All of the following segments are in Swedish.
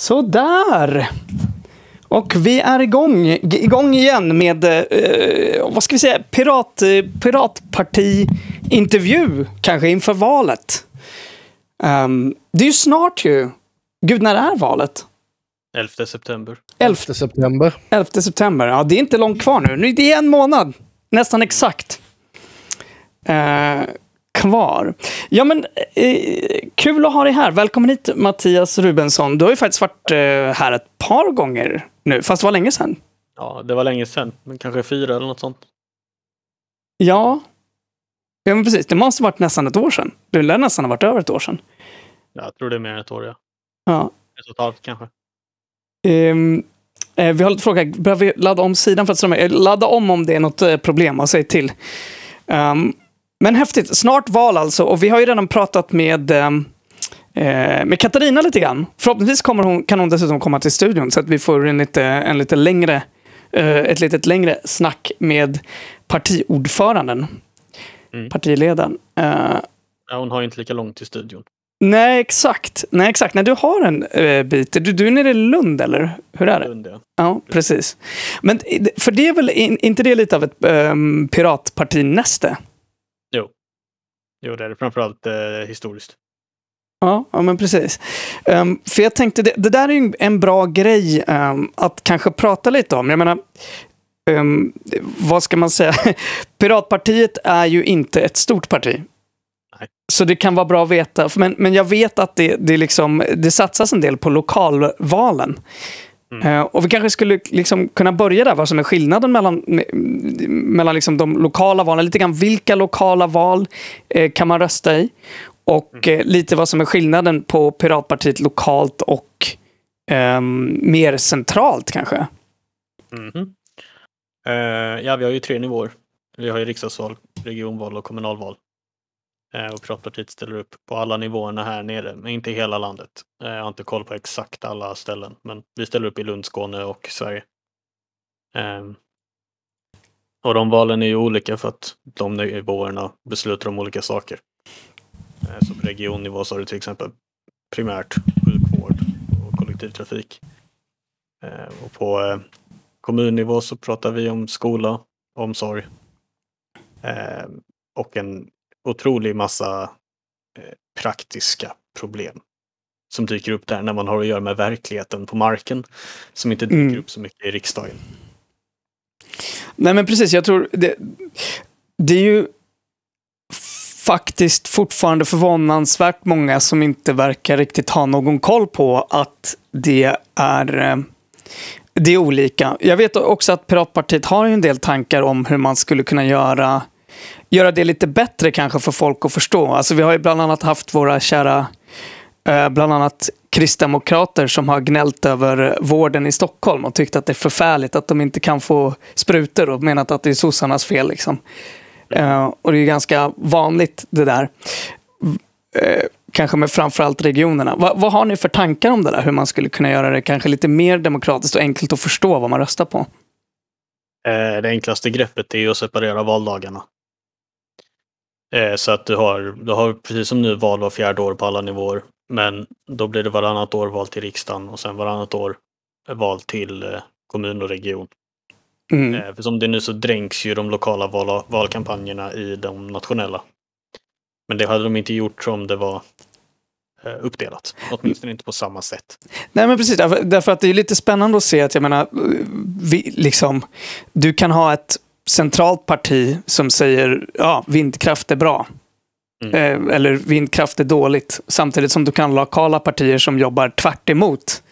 Sådär. Och vi är igång, igång igen med, eh, vad ska vi säga, pirat, piratparti-intervju kanske inför valet. Um, det är ju snart ju. Gud, när är valet? 11 september. 11 september. 11 september. Ja, det är inte långt kvar nu. Det är en månad. Nästan exakt. Uh, kvar. Ja, men eh, kul att ha dig här. Välkommen hit Mattias Rubensson. Du har ju faktiskt varit eh, här ett par gånger nu, fast det var länge sedan. Ja, det var länge sedan, men kanske fyra eller något sånt. Ja, ja men precis. Det måste ha varit nästan ett år sedan. Det lär nästan ha varit över ett år sedan. Ja, jag tror det är mer än ett år, ja. Ja. Ett och ett halvt kanske. Um, eh, vi har lite fråga, behöver vi ladda om sidan för att strömma? Ladda om om det är något eh, problem och säg till. Um, men häftigt. Snart val alltså. Och vi har ju redan pratat med, ehm, eh, med Katarina lite grann. Förhoppningsvis kommer hon, kan hon dessutom komma till studion så att vi får en lite, en lite längre, eh, ett lite längre snack med partiordföranden. Mm. Partiledaren. Eh, ja, hon har ju inte lika långt till studion. Nej, exakt. Nej, exakt. Nej, du har en uh, bit. Du, du är nere i Lund, eller? Hur är det? Lund, ja. Ja, precis. Men för det är väl in, inte det lite av ett um, piratpartinäste? Jo, det är det framförallt eh, historiskt. Ja, ja, men precis. Um, för jag tänkte, det, det, där är ju en bra grej um, att kanske prata lite om. Jag menar, um, vad ska man säga? Piratpartiet är ju inte ett stort parti. Nej. Så det kan vara bra att veta. Men, men jag vet att det, det, liksom, det satsas en del på lokalvalen. Mm. Uh, och vi kanske skulle liksom kunna börja där, vad som är skillnaden mellan, mellan liksom de lokala valen. Lite grann vilka lokala val uh, kan man rösta i? Och mm. uh, lite vad som är skillnaden på Piratpartiet lokalt och um, mer centralt kanske. Mm. ja, vi har ju tre nivåer. Vi har ju riksdagsval, regionval och kommunalval. Eh, och Piratpartiet ställer upp på alla nivåerna här nere, men inte i hela landet. Eh, jag har inte koll på exakt alla ställen, men vi ställer upp i Lund, Skåne och Sverige. Ehm, och de valen är ju olika för att de nivåerna beslutar om olika saker. Eh, så på regionnivå så har du till exempel primärt sjukvård och kollektivtrafik. Och på kommunnivå så pratar vi om skola, omsorg och en otrolig massa eh, praktiska problem som dyker upp där när man har att göra med verkligheten på marken som inte dyker mm. upp så mycket i riksdagen. Nej men precis, jag tror det, det är ju faktiskt fortfarande förvånansvärt många som inte verkar riktigt ha någon koll på att det är eh, det är olika. Jag vet också att Piratpartiet har en del tankar om hur man skulle kunna göra göra det lite bättre kanske för folk att förstå. Alltså vi har ju bland annat haft våra kära, eh, bland annat kristdemokrater som har gnällt över vården i Stockholm och tyckt att det är förfärligt att de inte kan få sprutor och menat att det är sossarnas fel. Liksom. Eh, och det är ganska vanligt det där. Eh, kanske med framförallt regionerna. Vad, vad har ni för tankar om det där? Hur man skulle kunna göra det kanske lite mer demokratiskt och enkelt att förstå vad man röstar på? Det enklaste greppet är att separera valdagarna. Eh, så att du har, du har precis som nu val var fjärde år på alla nivåer. Men då blir det varannat år val till riksdagen och sen varannat år val till eh, kommun och region. Mm. Eh, för som det är nu så dränks ju de lokala val, valkampanjerna i de nationella. Men det hade de inte gjort om det var uppdelat. Åtminstone inte på samma sätt. Nej men precis, därför, därför att det är lite spännande att se att jag menar, vi, liksom, du kan ha ett centralt parti som säger ja, vindkraft är bra. Mm. Eh, eller vindkraft är dåligt. Samtidigt som du kan lokala partier som jobbar tvärt emot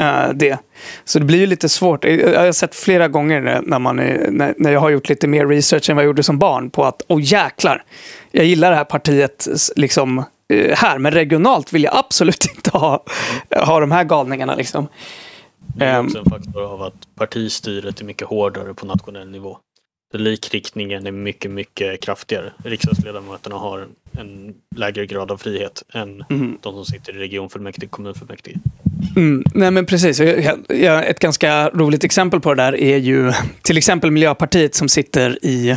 eh, det. Så det blir ju lite svårt. Jag har sett flera gånger när, man är, när, när jag har gjort lite mer research än vad jag gjorde som barn på att, åh oh, jäklar, jag gillar det här partiet liksom, eh, här, men regionalt vill jag absolut inte ha, ha de här galningarna. Liksom. Det är också en faktor av att partistyret är mycket hårdare på nationell nivå. Likriktningen är mycket, mycket kraftigare. Riksdagsledamöterna har en lägre grad av frihet än mm. de som sitter i regionfullmäktige kommunfullmäktige. Mm, nej men precis. Ett ganska roligt exempel på det där är ju till exempel Miljöpartiet som sitter i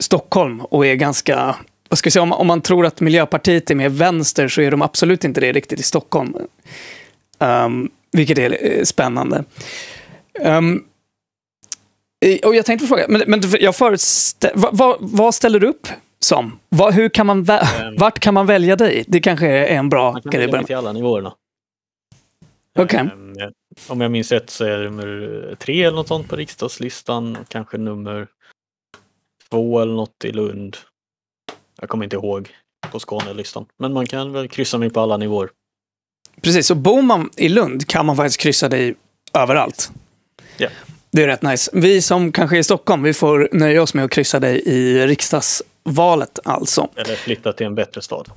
Stockholm och är ganska vad ska jag säga, om, om man tror att Miljöpartiet är mer vänster så är de absolut inte det riktigt i Stockholm. Um, Vilket är eh, spännande. Um, och jag tänkte fråga, men, men jag föreställer, vad, vad, vad, ställer du upp som? Vad, hur kan man, um, vart kan man välja dig? Det kanske är en bra grej. Man kan välja till alla nivåerna. Okay. Um, om jag minns rätt så är det nummer tre eller något sånt på riksdagslistan. Kanske nummer två eller något i Lund. Jag kommer inte ihåg på Skånelistan. Men man kan väl kryssa mig på alla nivåer. Precis, och bor man i Lund kan man faktiskt kryssa dig överallt. Ja. Det är rätt nice. Vi som kanske är i Stockholm, vi får nöja oss med att kryssa dig i riksdagsvalet alltså. Eller flytta till en bättre stad.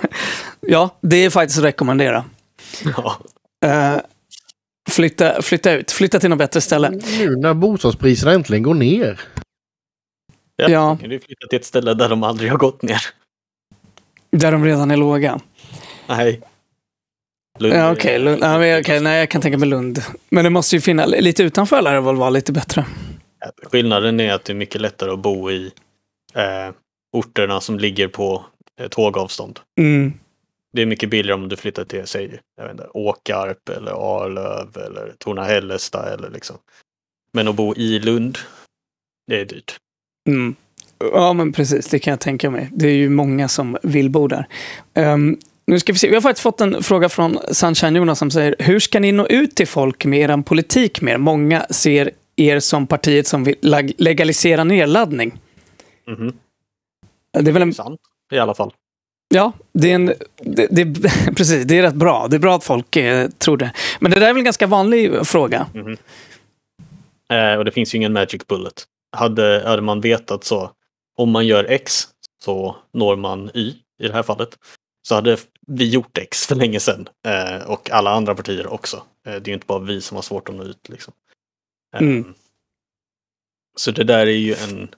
ja, det är faktiskt att rekommendera. Ja. Uh, flytta, flytta ut, flytta till något bättre ställe. Nu när bostadspriserna äntligen går ner. Ja, ja. kan du flytta till ett ställe där de aldrig har gått ner. Där de redan är låga. Nej. Lund ja, okej. Okay. Ja, okay. Nej, jag kan tänka mig Lund. Men det måste ju finnas, lite utanför lär det väl vara lite bättre. Skillnaden är att det är mycket lättare att bo i eh, orterna som ligger på eh, tågavstånd. Mm. Det är mycket billigare om du flyttar till, säg, jag inte, Åkarp eller Arlöv eller Torna-Hällestad eller liksom. Men att bo i Lund, det är dyrt. Mm. Ja, men precis. Det kan jag tänka mig. Det är ju många som vill bo där. Um, nu ska vi se. Vi har faktiskt fått en fråga från Sunshine Jonas som säger Hur ska ni nå ut till folk med er politik mer? Många ser er som partiet som vill legalisera nedladdning. Mm -hmm. Det är väl en... Sant, i alla fall. Ja, det är, en, det, det, precis, det är rätt bra. Det är bra att folk eh, tror det. Men det där är väl en ganska vanlig fråga. Mm -hmm. eh, och det finns ju ingen magic bullet. Hade, hade man vetat så, om man gör X så når man Y i det här fallet så hade vi gjort X för länge sedan. Eh, och alla andra partier också. Eh, det är ju inte bara vi som har svårt att nå ut. Liksom. Eh, mm. Så det där är ju en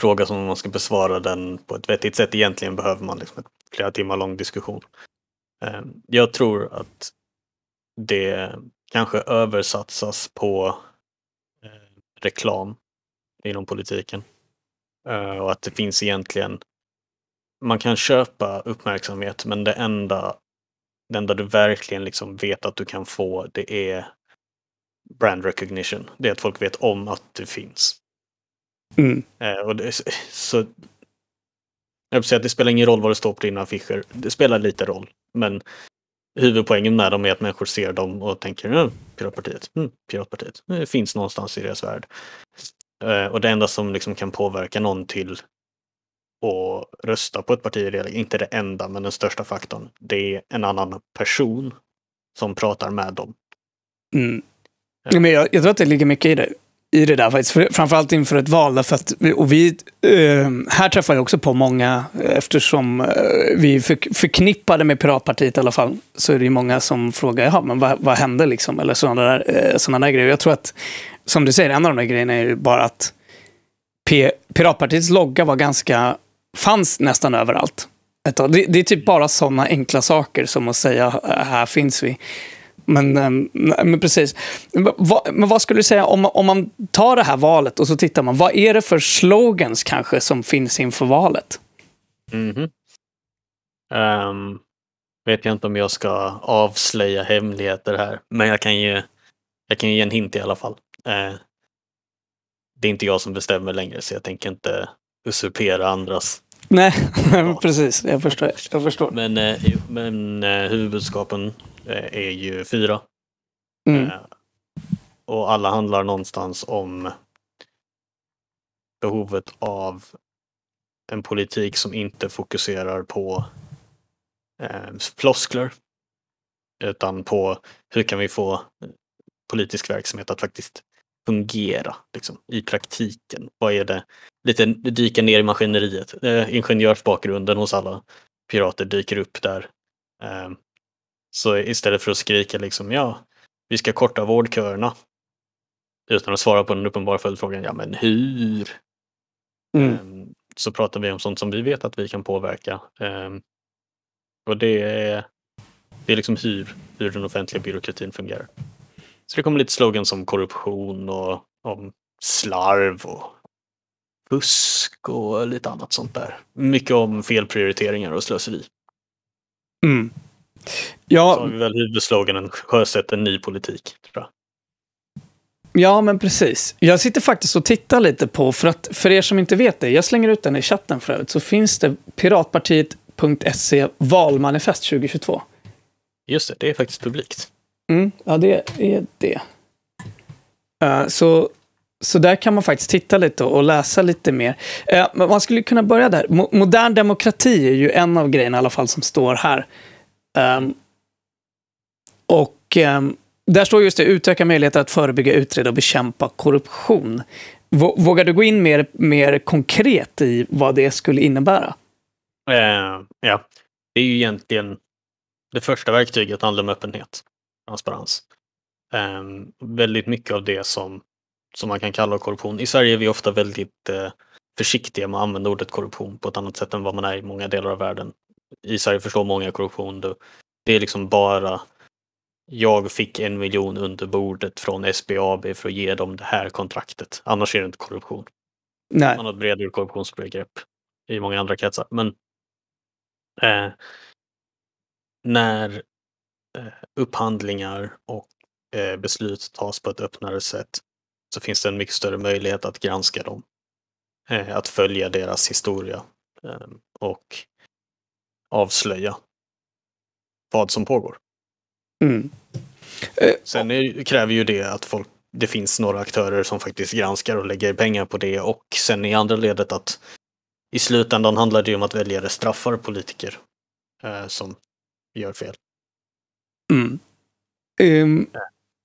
fråga som om man ska besvara den på ett vettigt sätt egentligen behöver man liksom en flera timmar lång diskussion. Eh, jag tror att det kanske översatsas på eh, reklam inom politiken. Och att det finns egentligen man kan köpa uppmärksamhet men det enda, det enda du verkligen liksom vet att du kan få det är brand recognition. Det är att folk vet om att du finns. Mm. Eh, och det, så jag vill säga att det spelar ingen roll vad det står på dina affischer. Det spelar lite roll. Men huvudpoängen med dem är att människor ser dem och tänker mm, Piratpartiet, mm, Piratpartiet. Det finns någonstans i deras värld. Eh, och det enda som liksom kan påverka någon till och rösta på ett parti är inte det enda, men den största faktorn. Det är en annan person som pratar med dem. Mm. Ja. Men jag, jag, tror att det ligger mycket i det, i det där faktiskt. För, framförallt inför ett val. För att, och vi, eh, här träffar jag också på många, eftersom eh, vi är förknippade med Piratpartiet i alla fall, så är det ju många som frågar, jaha, men vad, vad hände liksom? Eller sådana där, eh, sådana där grejer. Jag tror att, som du säger, en av de där grejerna är ju bara att P Piratpartiets logga var ganska fanns nästan överallt. Det, det är typ bara sådana enkla saker som att säga äh, här finns vi. Men, ehm, men precis. Men vad skulle du säga om, om man tar det här valet och så tittar man, vad är det för slogans kanske som finns inför valet? Mm -hmm. um, vet jag inte om jag ska avslöja hemligheter här, men jag kan ju jag kan ge en hint i alla fall. Uh, det är inte jag som bestämmer längre så jag tänker inte usurpera andras Nej, precis. Jag förstår. Jag förstår. Men, eh, men eh, eh, är ju fyra. Mm. Och alla handlar någonstans om behovet av en politik som inte fokuserar på eh, floskler. Utan på hur kan vi få politisk verksamhet att faktiskt fungera liksom, i praktiken? Vad är det? Lite dyka ner i maskineriet. Eh, ingenjörsbakgrunden hos alla pirater dyker upp där. Eh, så istället för att skrika liksom ja, vi ska korta vårdköerna. Utan att svara på den uppenbara följdfrågan, ja men hur? Mm. Eh, så pratar vi om sånt som vi vet att vi kan påverka. Eh, och det är, det är liksom hur, hur den offentliga byråkratin fungerar. Så det kommer lite slogan som korruption och om slarv och fusk och lite annat sånt där. Mycket om felprioriteringar och slöseri. Mm. Ja, Så har vi väl huvudsloganen sjösätt en ny politik. Tror jag. Ja, men precis. Jag sitter faktiskt och tittar lite på, för att för er som inte vet det, jag slänger ut den i chatten för övrigt, så finns det piratpartiet.se valmanifest 2022. Just det, det är faktiskt publikt. Mm, ja, det är det. Eh, så, så där kan man faktiskt titta lite och läsa lite mer. Men man skulle kunna börja där. Mo modern demokrati är ju en av grejerna i alla fall som står här. Ehm, och ehm, där står just det, utöka möjligheter att förebygga, utreda och bekämpa korruption. Vå- Vågar du gå in mer, mer konkret i vad det skulle innebära? Eh, ja, det är ju egentligen det första verktyget handlar om öppenhet, transparens. Eh, väldigt mycket av det som, som man kan kalla korruption. I Sverige är vi ofta väldigt eh, försiktiga med att använda ordet korruption på ett annat sätt än vad man är i många delar av världen. I Sverige förstår många korruption. Det är liksom bara jag fick en miljon under bordet från SBAB för att ge dem det här kontraktet. Annars är det inte korruption. Nej. Man har ett bredare korruptionsbegrepp i många andra kretsar. Men eh, när upphandlingar och eh, beslut tas på ett öppnare sätt så finns det en mycket större möjlighet att granska dem. Eh, att följa deras historia eh, och avslöja vad som pågår. Mm. Eh, Sen är, kräver ju det att folk, det finns några aktörer som faktiskt granskar och lägger pengar på det och sen i andra ledet att i slutändan handlar det ju om att väljare straffar politiker eh, som gör fel. Mm. Ehm,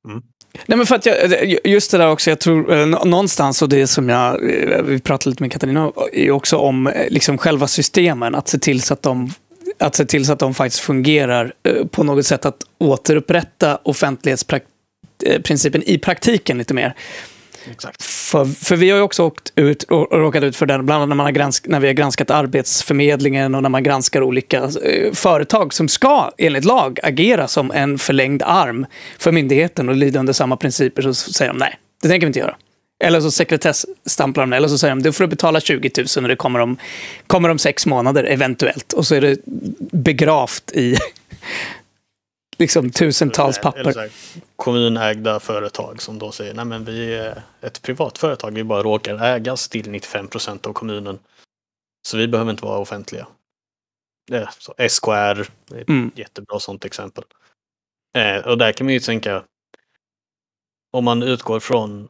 Mm. Nej, men för att jag, just det där också, jag tror eh, nå- någonstans och det som jag, eh, vi pratade lite med Katarina, är också om eh, liksom själva systemen, att se till så att de att se till så att de faktiskt fungerar eh, på något sätt att återupprätta offentlighetsprincipen i praktiken lite mer. Exakt. För, för vi har ju också åkt ut och och råkat ut för den, bland annat när, man har gransk, när vi har granskat Arbetsförmedlingen och när man granskar olika eh, företag som ska, enligt lag, agera som en förlängd arm för myndigheten och lyda under samma principer, så säger de nej, det tänker vi inte göra. Eller så sekretessstämplar de det, eller så säger de du får betala 20 000 och det kommer om, kommer om sex månader eventuellt. Och så är det begravt i liksom tusentals papper. här, kommunägda företag som då säger nej men vi är ett privat företag, vi bara råkar ägas till 95 procent av kommunen. Så vi behöver inte vara offentliga. Så SKR är ett Mm. jättebra sånt exempel. Eh, och där kan man ju tänka om man utgår från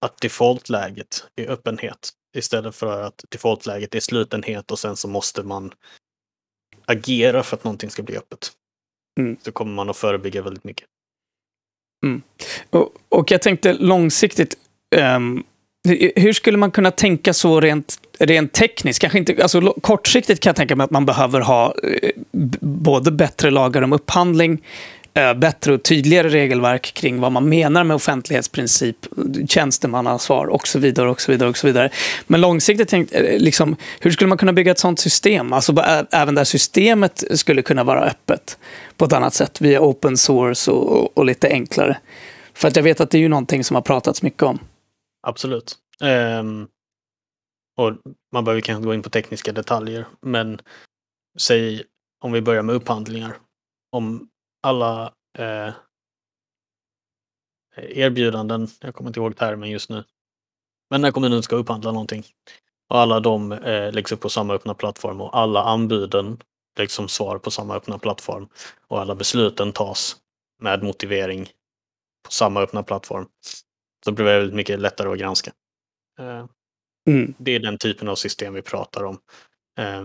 att defaultläget är öppenhet istället för att defaultläget är slutenhet och sen så måste man agera för att någonting ska bli öppet. Mm. Så kommer man att förebygga väldigt mycket. Och, och jag tänkte långsiktigt, ehm, hur- skulle man kunna tänka så rent, rent tekniskt? Kanske inte, alltså, kortsiktigt kan jag tänka mig att man behöver ha eh, både bättre lagar om upphandling, Eh, bättre och tydligare regelverk kring vad man menar med offentlighetsprincip, tjänstemannaansvar och så vidare. och så vidare och så vidare. Men långsiktigt, tänkt, eh, liksom, hur skulle man kunna bygga ett sånt system? Alltså även där systemet skulle kunna vara öppet på ett annat sätt via open source och, och, lite enklare. För att jag vet att det är ju någonting som har pratats mycket om. Absolut. Um, och man behöver kanske gå in på tekniska detaljer, men säg om vi börjar med upphandlingar. Om alla eh, erbjudanden, jag kommer inte ihåg termen just nu, men när kommunen ska upphandla någonting och alla de eh, läggs upp på samma öppna plattform och alla anbuden läggs som svar på samma öppna plattform och alla besluten tas med motivering på samma öppna plattform. Så blir det väldigt mycket lättare att granska. Eh, Mm. Det är den typen av system vi pratar om. Eh,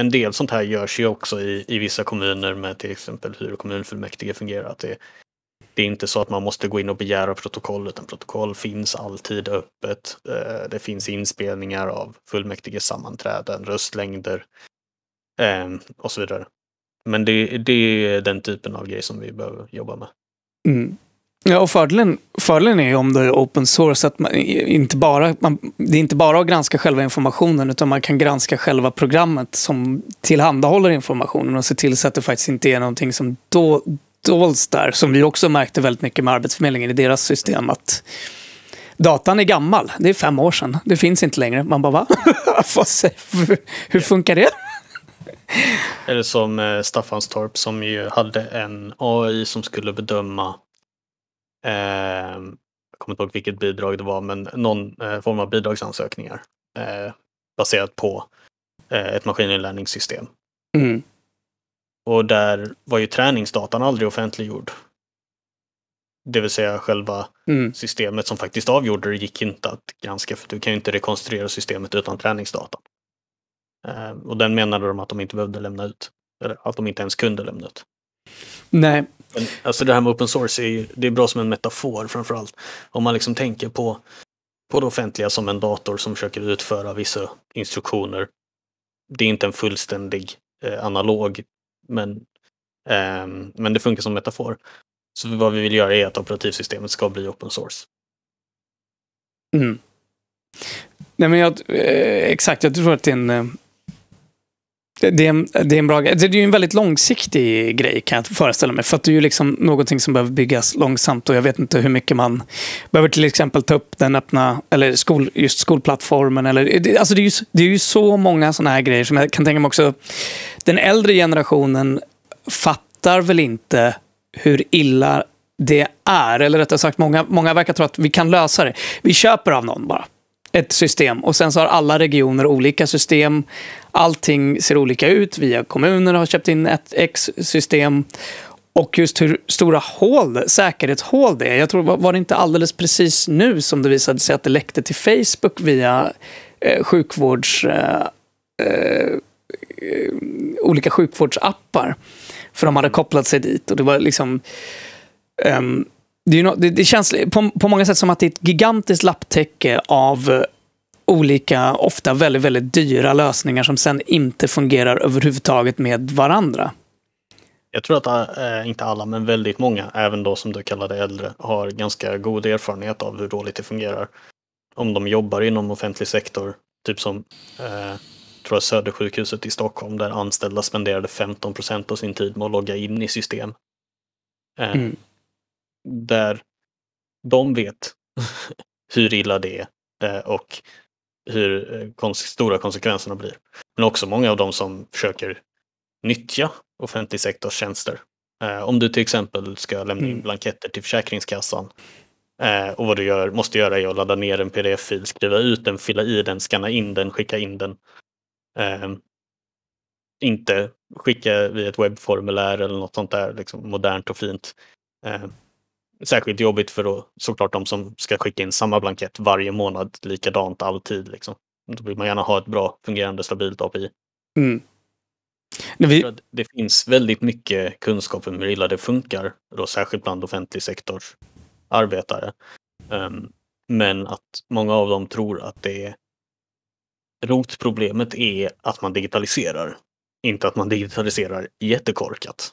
en del sånt här görs ju också i, i vissa kommuner med till exempel hur kommunfullmäktige fungerar. Att det, det är inte så att man måste gå in och begära protokoll utan protokoll finns alltid öppet. Eh, det finns inspelningar av fullmäktiges sammanträden, röstlängder ehm, och så vidare. Men det, det är den typen av grej som vi behöver jobba med. Mm. Ja, och fördelen, fördelen är ju om det är open source att man inte bara, man, det är inte bara att granska själva informationen utan man kan granska själva programmet som tillhandahåller informationen och se till så att det faktiskt inte är någonting som då, dolts där. Som vi också märkte väldigt mycket med Arbetsförmedlingen i deras system. att Datan är gammal, det är fem år sedan. Det finns inte längre. Man bara va? Hur funkar det? Eller som eh, Staffanstorp som ju hade en AI som skulle bedöma jag kommer inte ihåg vilket bidrag det var, men någon eh, form av bidragsansökningar eh, baserat på eh, ett maskininlärningssystem. Mm. Och där var ju träningsdatan aldrig offentliggjord. Det vill säga själva Mm. systemet som faktiskt avgjorde det gick inte att granska för du kan ju inte rekonstruera systemet utan träningsdata. Eh, och den menade de att de inte behövde lämna ut. Eller att de inte ens kunde lämna ut. Nej, men, alltså det här med open source är ju det är bra som en metafor framförallt. Om man liksom tänker på, på det offentliga som en dator som försöker utföra vissa instruktioner. Det är inte en fullständig eh, analog men, eh, men det funkar som metafor. Så vad vi vill göra är att operativsystemet ska bli open source. Mm. Nej, men jag, eh, exakt, jag tror att det är en... Eh, det det är en, det är en bra grej. Det är ju en väldigt långsiktig grej kan jag föreställa mig. För att det är ju liksom någonting som behöver byggas långsamt och jag vet inte hur mycket man behöver till exempel ta upp den öppna, eller skol, just skolplattformen. Eller, det, alltså det, är ju, det är ju så många sådana här grejer som jag kan tänka mig också. Den äldre generationen fattar väl inte hur illa det är. Eller rättare sagt, många, många verkar tro att vi kan lösa det. Vi köper av någon bara ett system och sen så har alla regioner olika system. Allting ser olika ut. Via kommuner har köpt in ett X-system. Och just hur stora hål, säkerhetshål det är. Jag tror, var det inte alldeles precis nu som det visade sig att det läckte till Facebook via eh, sjukvårds... Eh, eh, olika sjukvårdsappar. För de hade kopplat sig dit och det var liksom... ehm, det, nå- det, det känns på, på många sätt som att det är ett gigantiskt lapptäcke av eh, olika, ofta väldigt, väldigt dyra lösningar som sen inte fungerar överhuvudtaget med varandra. Jag tror att, äh, inte alla, men väldigt många, även då som du kallade äldre, har ganska god erfarenhet av hur dåligt det fungerar. Om de jobbar inom offentlig sektor, typ som eh, tror jag Södersjukhuset i Stockholm, där anställda spenderade 15 procent av sin tid med att logga in i system. Eh, Mm. Där de vet hur illa det är eh, och hur eh, stora konsekvenserna blir. Men också många av de som försöker nyttja offentlig sektors tjänster. Eh, om du till exempel ska lämna in Mm. blanketter till Försäkringskassan och vad du gör, måste göra är att ladda ner en pdf-fil, skriva ut den, fylla i den, scanna in den, skicka in den. Eh, inte skicka via ett webbformulär eller något sånt där liksom modernt och fint. Eh, särskilt jobbigt för då, såklart de som ska skicka in samma blankett varje månad likadant alltid. Liksom. Då vill man gärna ha ett bra fungerande stabilt API. Mm. Vi, Det finns väldigt mycket kunskap om hur illa det funkar, då särskilt bland offentlig sektors arbetare. Ehm, men att många av dem tror att det är rotproblemet är att man digitaliserar, inte att man digitaliserar jättekorkat.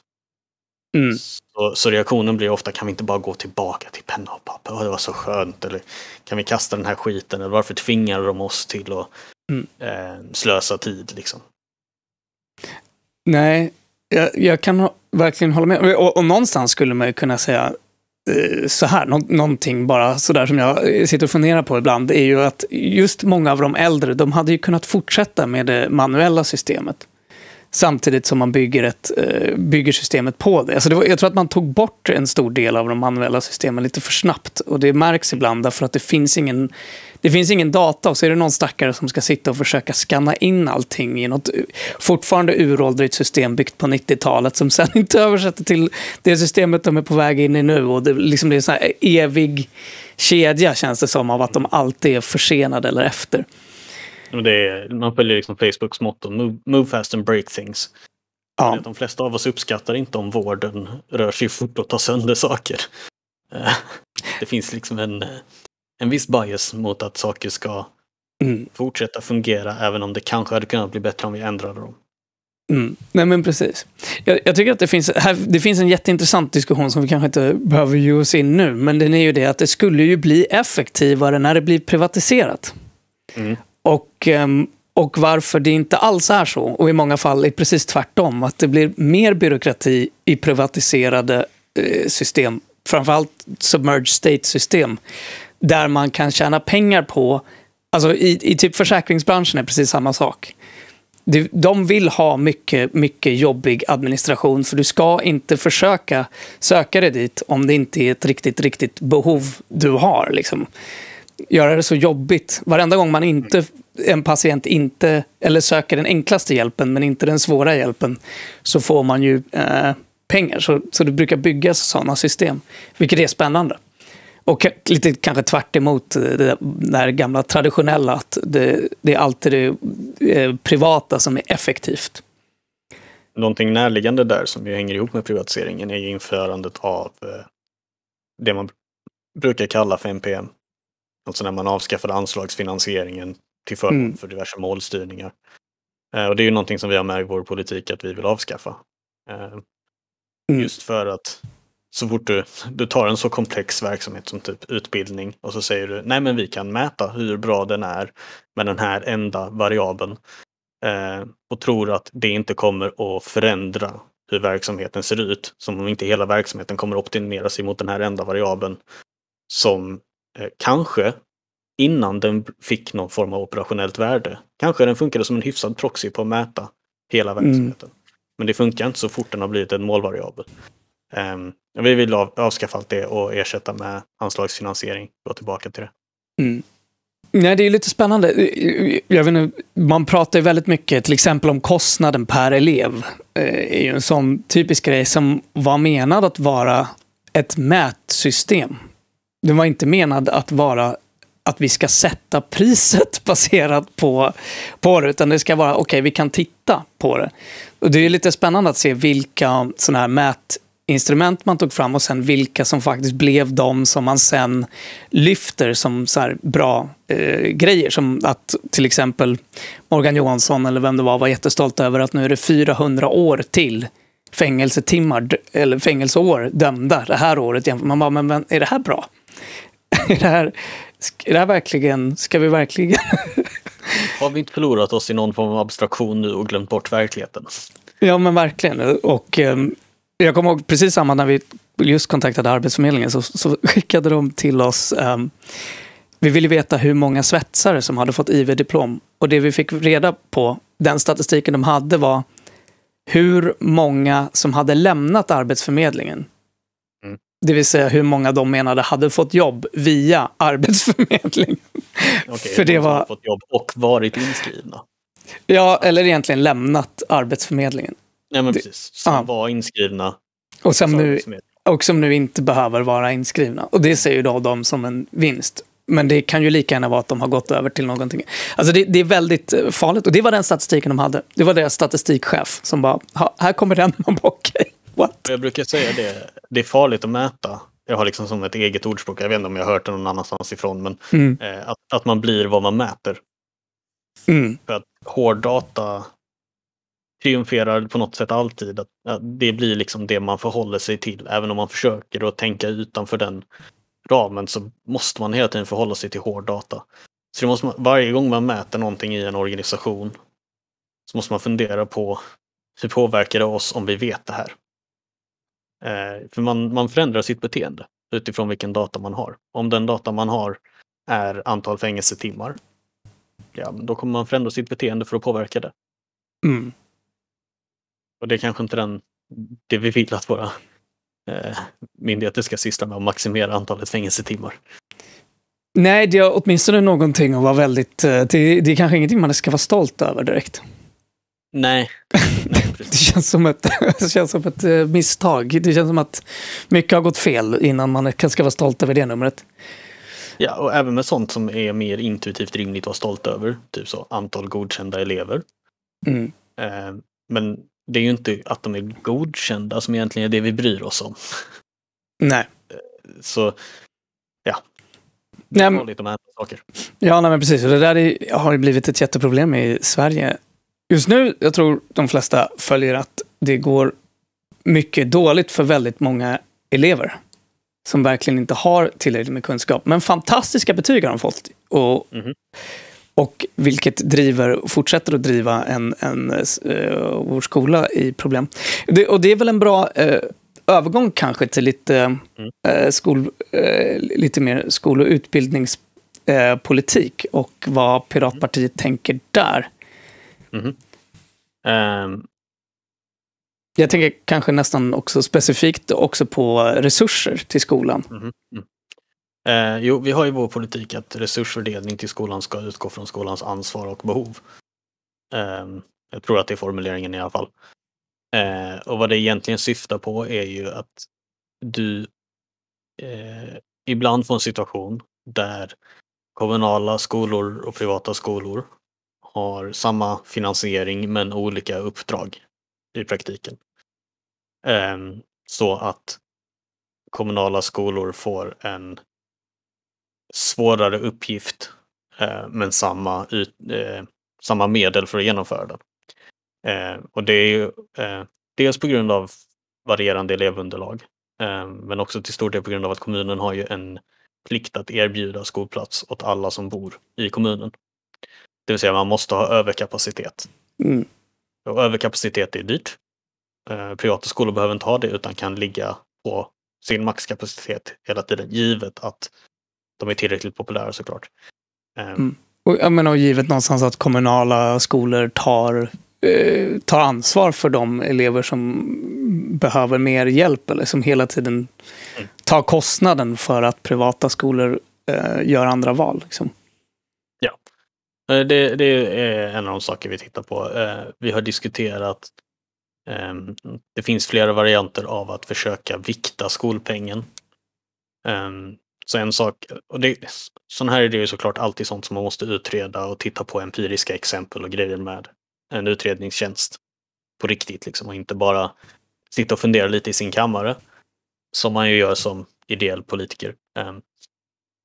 Mm. Så, så reaktionen blir ofta, kan vi inte bara gå tillbaka till penna och papper? Det var så skönt. Eller kan vi kasta den här skiten? Eller varför tvingar de oss till att Mm. eh, slösa tid? Liksom? Nej, jag, jag kan ha, verkligen hålla med. Och, och någonstans skulle man ju kunna säga eh, så här, nå, någonting bara sådär som jag sitter och funderar på ibland, är ju att just många av de äldre, de hade ju kunnat fortsätta med det manuella systemet. Samtidigt som man bygger, ett, eh, bygger systemet på det. Alltså det var, jag tror att man tog bort en stor del av de manuella systemen lite för snabbt. Och det märks ibland därför att det finns ingen, det finns ingen data och så är det någon stackare som ska sitta och försöka skanna in allting i något eh, fortfarande uråldrigt system byggt på 90-talet som sen inte översätter till det systemet de är på väg in i nu. Och det, liksom det är en eh, evig kedja känns det som av att de alltid är försenade eller efter. Och det är, man följer liksom Facebooks motto, move, move fast and break things. Ja, De flesta av oss uppskattar inte om vården rör sig fort och tar sönder saker. Eh, Det finns liksom en, en viss bias mot att saker ska mm, fortsätta fungera även om det kanske hade kunnat bli bättre om vi ändrade dem. mm. Nej men precis. Jag, jag tycker att det finns, här, det finns en jätteintressant diskussion som vi kanske inte behöver ge oss in nu. Men den är ju det att det skulle ju bli effektivare när det blir privatiserat. Mm. Och, ehm, och varför det inte alls är så, och i många fall är precis tvärtom, att det blir mer byråkrati i privatiserade eh, system, framförallt submerged state-system, där man kan tjäna pengar på, alltså i, i typ försäkringsbranschen är precis samma sak. de vill ha mycket, mycket jobbig administration för du ska inte försöka söka dig dit om det inte är ett riktigt, riktigt behov du har. Liksom. Göra det så jobbigt. Varenda gång man inte, en patient inte, eller söker den enklaste hjälpen men inte den svåra hjälpen, så får man ju eh, pengar. Så, så det brukar byggas sådana system, vilket är spännande. Och lite kanske tvärt emot eh, det där gamla traditionella att det, det är alltid det eh, privata som är effektivt. Någonting närliggande där som ju hänger ihop med privatiseringen är införandet av eh, det man brukar kalla för NPM. Alltså när man avskaffade anslagsfinansieringen till förmån mm. för diverse målstyrningar. Eh, och det är ju någonting som vi har med i vår politik att vi vill avskaffa. Mm. Just för att så fort du, du tar en så komplex verksamhet som typ utbildning och så säger du nej men vi kan mäta hur bra den är med den här enda variabeln eh, och tror att det inte kommer att förändra hur verksamheten ser ut. Som om inte hela verksamheten kommer att optimera sig mot den här enda variabeln som eh, kanske innan den fick någon form av operationellt värde. Kanske den funkade som en hyfsad proxy på att mäta hela mm. verksamheten. Mm. Men det funkar inte så fort den har blivit en målvariabel. Um, vi vill av, avskaffa allt det och ersätta med anslagsfinansiering. Gå tillbaka till det. Mm. Nej, det är lite spännande. Jag vet inte, man pratar ju väldigt mycket, till exempel om kostnaden per elev. Det eh, är ju en sån typisk grej som var menad att vara ett mätsystem. Den var inte menad att vara att vi ska sätta priset baserat på, på det, utan det ska vara okej, okay, vi kan titta på det. Och det är lite spännande att se vilka sådana här mätinstrument man tog fram och sen vilka som faktiskt blev de som man sen lyfter som så bra eh, grejer. Som att till exempel Morgan Johansson eller vem det var var jättestolt över att nu är det 400 år till fängelsetimmar eller fängelseår dömda det här året. Man bara, men är det här bra? är, det här, är det här verkligen, ska vi verkligen? Har vi inte förlorat oss i någon form av abstraktion nu och glömt bort verkligheten? Ja men verkligen. Och ehm, jag kommer ihåg precis samma när vi just kontaktade Arbetsförmedlingen så, så skickade de till oss um, vi ville veta hur många svetsare som hade fått IV-diplom. Och det vi fick reda på, den statistiken de hade var hur många som hade lämnat Arbetsförmedlingen. Det vill säga hur många de menade hade fått jobb via Arbetsförmedlingen. Okej, För det var... fått jobb och varit inskrivna. Ja, eller egentligen lämnat Arbetsförmedlingen. Ja, men precis. Som ja. var inskrivna. Och som, nu, och som nu inte behöver vara inskrivna. Och det ser ju då de som en vinst. Men det kan ju lika gärna vara att de har gått över till någonting. Alltså det, det är väldigt eh, farligt. Och det var den statistiken de hade. Det var deras statistikchef som bara, här kommer den. Man bara, okej, what? Jag brukar säga det, det är farligt att mäta. Jag har liksom som ett eget ordspråk, jag vet inte om jag har hört det någon annanstans ifrån, men mm. eh, att, att man blir vad man mäter. Mm. För att hård data triumferar på något sätt alltid. Att, att det blir liksom det man förhåller sig till. Även om man försöker att tänka utanför den ramen så måste man hela tiden förhålla sig till hård data. Så måste man, varje gång man mäter någonting i en organisation så måste man fundera på hur påverkar det oss om vi vet det här? Eh, för man, man förändrar sitt beteende utifrån vilken data man har. Om den data man har är antal fängelsetimmar, ja, då kommer man förändra sitt beteende för att påverka det. Mm. Och det är kanske inte den, det vi vill att våra eh, myndigheter ska syssla med, att maximera antalet fängelsetimmar. Nej, det är åtminstone någonting att vara väldigt... Eh, det, det är kanske ingenting man ska vara stolt över direkt. Nej. Nej det, känns som ett, det känns som ett eh, misstag. Det känns som att mycket har gått fel innan man ska vara stolt över det numret. Ja, och även med sånt som är mer intuitivt rimligt att vara stolt över. Typ så antal godkända elever. Mm. Eh, men det är ju inte att de är godkända som egentligen är det vi bryr oss om. Nej. Så, ja. Det är farligt med saker. Ja, nej, men precis. Och det där är, har blivit ett jätteproblem i Sverige. Just nu, jag tror de flesta följer att det går mycket dåligt för väldigt många elever. Som verkligen inte har tillräckligt med kunskap. Men fantastiska betyg har de fått. Och mm. Och vilket driver, fortsätter att driva en, en, uh, vår skola i problem. Det, och det är väl en bra uh, övergång kanske till lite, mm. uh, skol, lite mer skol och utbildningspolitik och vad Piratpartiet mm. tänker där. Mm. Ehm, Jag tänker kanske nästan också specifikt också på resurser till skolan. mhm, mm. Eh, jo, vi har ju vår politik att resursfördelning till skolan ska utgå från skolans ansvar och behov. Ehm, jag tror att det är formuleringen i alla fall. Eh, och vad det egentligen syftar på är ju att du eh, ibland får en situation där kommunala skolor och privata skolor har samma finansiering men olika uppdrag i praktiken. Ehm, så att kommunala skolor får en svårare uppgift eh, men samma, ut, eh, samma medel för att genomföra den. Eh, och det är ju dels på grund av varierande elevunderlag ehm, men också till stor del på grund av att kommunen har ju en plikt att erbjuda skolplats åt alla som bor i kommunen. Det vill säga man måste ha överkapacitet. Mm. Och överkapacitet är dyrt. Eh, privata skolor behöver inte ha det utan kan ligga på sin maxkapacitet hela tiden givet att de är tillräckligt populära såklart. Eh, Mm. Och, jag menar, och givet någonstans att kommunala skolor tar, eh, tar ansvar för de elever som behöver mer hjälp eller som hela tiden Mm. tar kostnaden för att privata skolor eh, gör andra val. Liksom. Eh, det, det är en av de saker vi tittar på. Eh, vi har diskuterat ehm, det finns flera varianter av att försöka vikta skolpengen. Ehm, så en sak, och det, sån här är det ju såklart alltid sånt som man måste utreda och titta på empiriska exempel och grejer med en utredningstjänst på riktigt liksom och inte bara sitta och fundera lite i sin kammare som man ju gör som ideell politiker. Ehm,